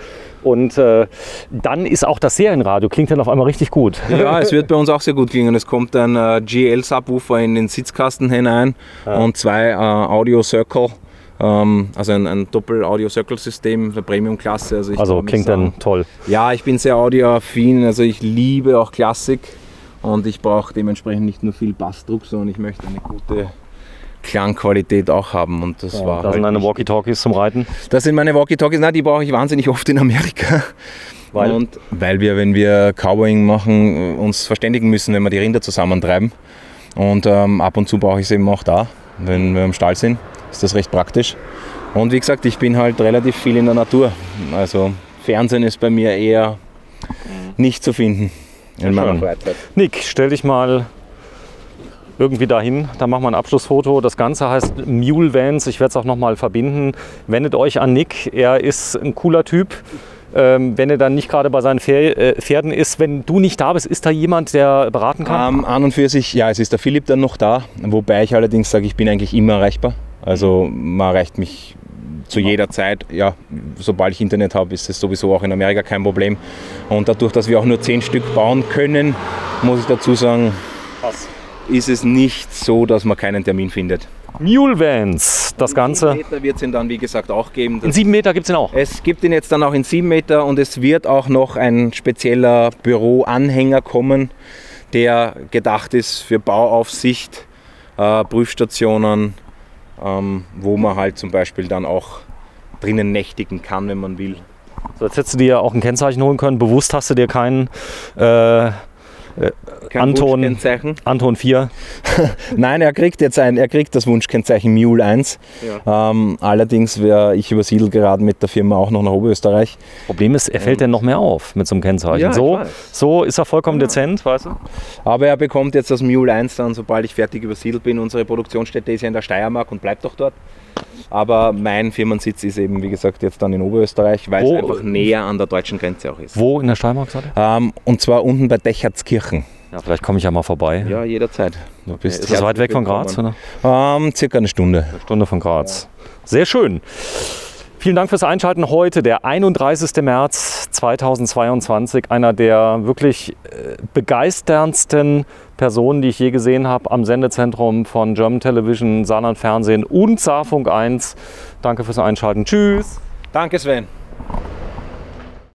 Und äh, dann ist auch das Serienradio, klingt dann auf einmal richtig gut. Ja, es wird bei uns auch sehr gut klingen. Es kommt ein äh, GL-Subwoofer in den Sitzkasten hinein und zwei äh, Audio Circle, ähm, also ein, ein Doppel-Audio-Circle-System der Premium-Klasse. Also, Also klingt dann toll. Ja, ich bin sehr audioaffin, also ich liebe auch Klassik und ich brauche dementsprechend nicht nur viel Bassdruck, sondern ich möchte eine gute Klangqualität auch haben und das war da sind halt deine wichtig. Walkie-Talkies zum Reiten. Das sind meine Walkie-Talkies, nein, die brauche ich wahnsinnig oft in Amerika. Weil? Und weil wir, wenn wir Cowboying machen, uns verständigen müssen, wenn wir die Rinder zusammentreiben. Und ähm, ab und zu brauche ich sie eben auch da, wenn wir im Stall sind. Ist das recht praktisch. Und wie gesagt, ich bin halt relativ viel in der Natur. Also Fernsehen ist bei mir eher nicht zu finden. Nick, stell dich mal irgendwie dahin, dann machen wir ein Abschlussfoto. Das Ganze heißt Mule Vans, ich werde es auch nochmal verbinden. Wendet euch an Nick, er ist ein cooler Typ. Ähm, wenn er dann nicht gerade bei seinen äh, Pferden ist, wenn du nicht da bist, ist da jemand, der beraten kann? Ähm, an und für sich, ja, es ist der Philipp dann noch da, wobei ich allerdings sage, ich bin eigentlich immer erreichbar. Also man erreicht mich zu jeder Zeit. Ja, sobald ich Internet habe, ist es sowieso auch in Amerika kein Problem. Und dadurch, dass wir auch nur zehn Stück bauen können, muss ich dazu sagen, ist es nicht so, dass man keinen Termin findet. Mule Vans, das Ganze. Meter wird es ihn dann, wie gesagt, auch geben. In sieben Meter gibt es den auch. Es gibt ihn jetzt dann auch in 7 Meter und es wird auch noch ein spezieller Büroanhänger kommen, der gedacht ist für Bauaufsicht, äh, Prüfstationen, ähm, wo man halt zum Beispiel dann auch drinnen nächtigen kann, wenn man will. So, jetzt hättest du dir auch ein Kennzeichen holen können. Bewusst hast du dir keinen äh, Kein Anton-. Anton 4. Nein, er kriegt jetzt ein, er kriegt das Wunschkennzeichen Mule 1. Ähm, allerdings wäre ich übersiedelt gerade mit der Firma auch noch nach Oberösterreich. Problem ist, er fällt dann noch mehr auf mit so einem Kennzeichen. Ja, so, so ist er vollkommen dezent, weißt du? Aber er bekommt jetzt das Mule 1 dann, sobald ich fertig übersiedelt bin. Unsere Produktionsstätte ist ja in der Steiermark und bleibt auch dort. Aber mein Firmensitz ist eben, wie gesagt, jetzt dann in Oberösterreich, weil es einfach näher an der deutschen Grenze auch ist. Wo in der Steiermark seid? Ähm, und zwar unten bei Dechertskirchen. Ja, vielleicht komme ich ja mal vorbei. Ja, jederzeit. Du bist Ist das weit weg von Graz? Oder? Ähm, circa eine Stunde. Eine Stunde von Graz. Sehr schön. Vielen Dank fürs Einschalten heute, der 31. März 2022. Einer der wirklich äh, begeisterndsten Personen, die ich je gesehen habe am Sendezentrum von German Television, Saarland Fernsehen und Saarfunk 1. Danke fürs Einschalten. Tschüss. Danke, Sven.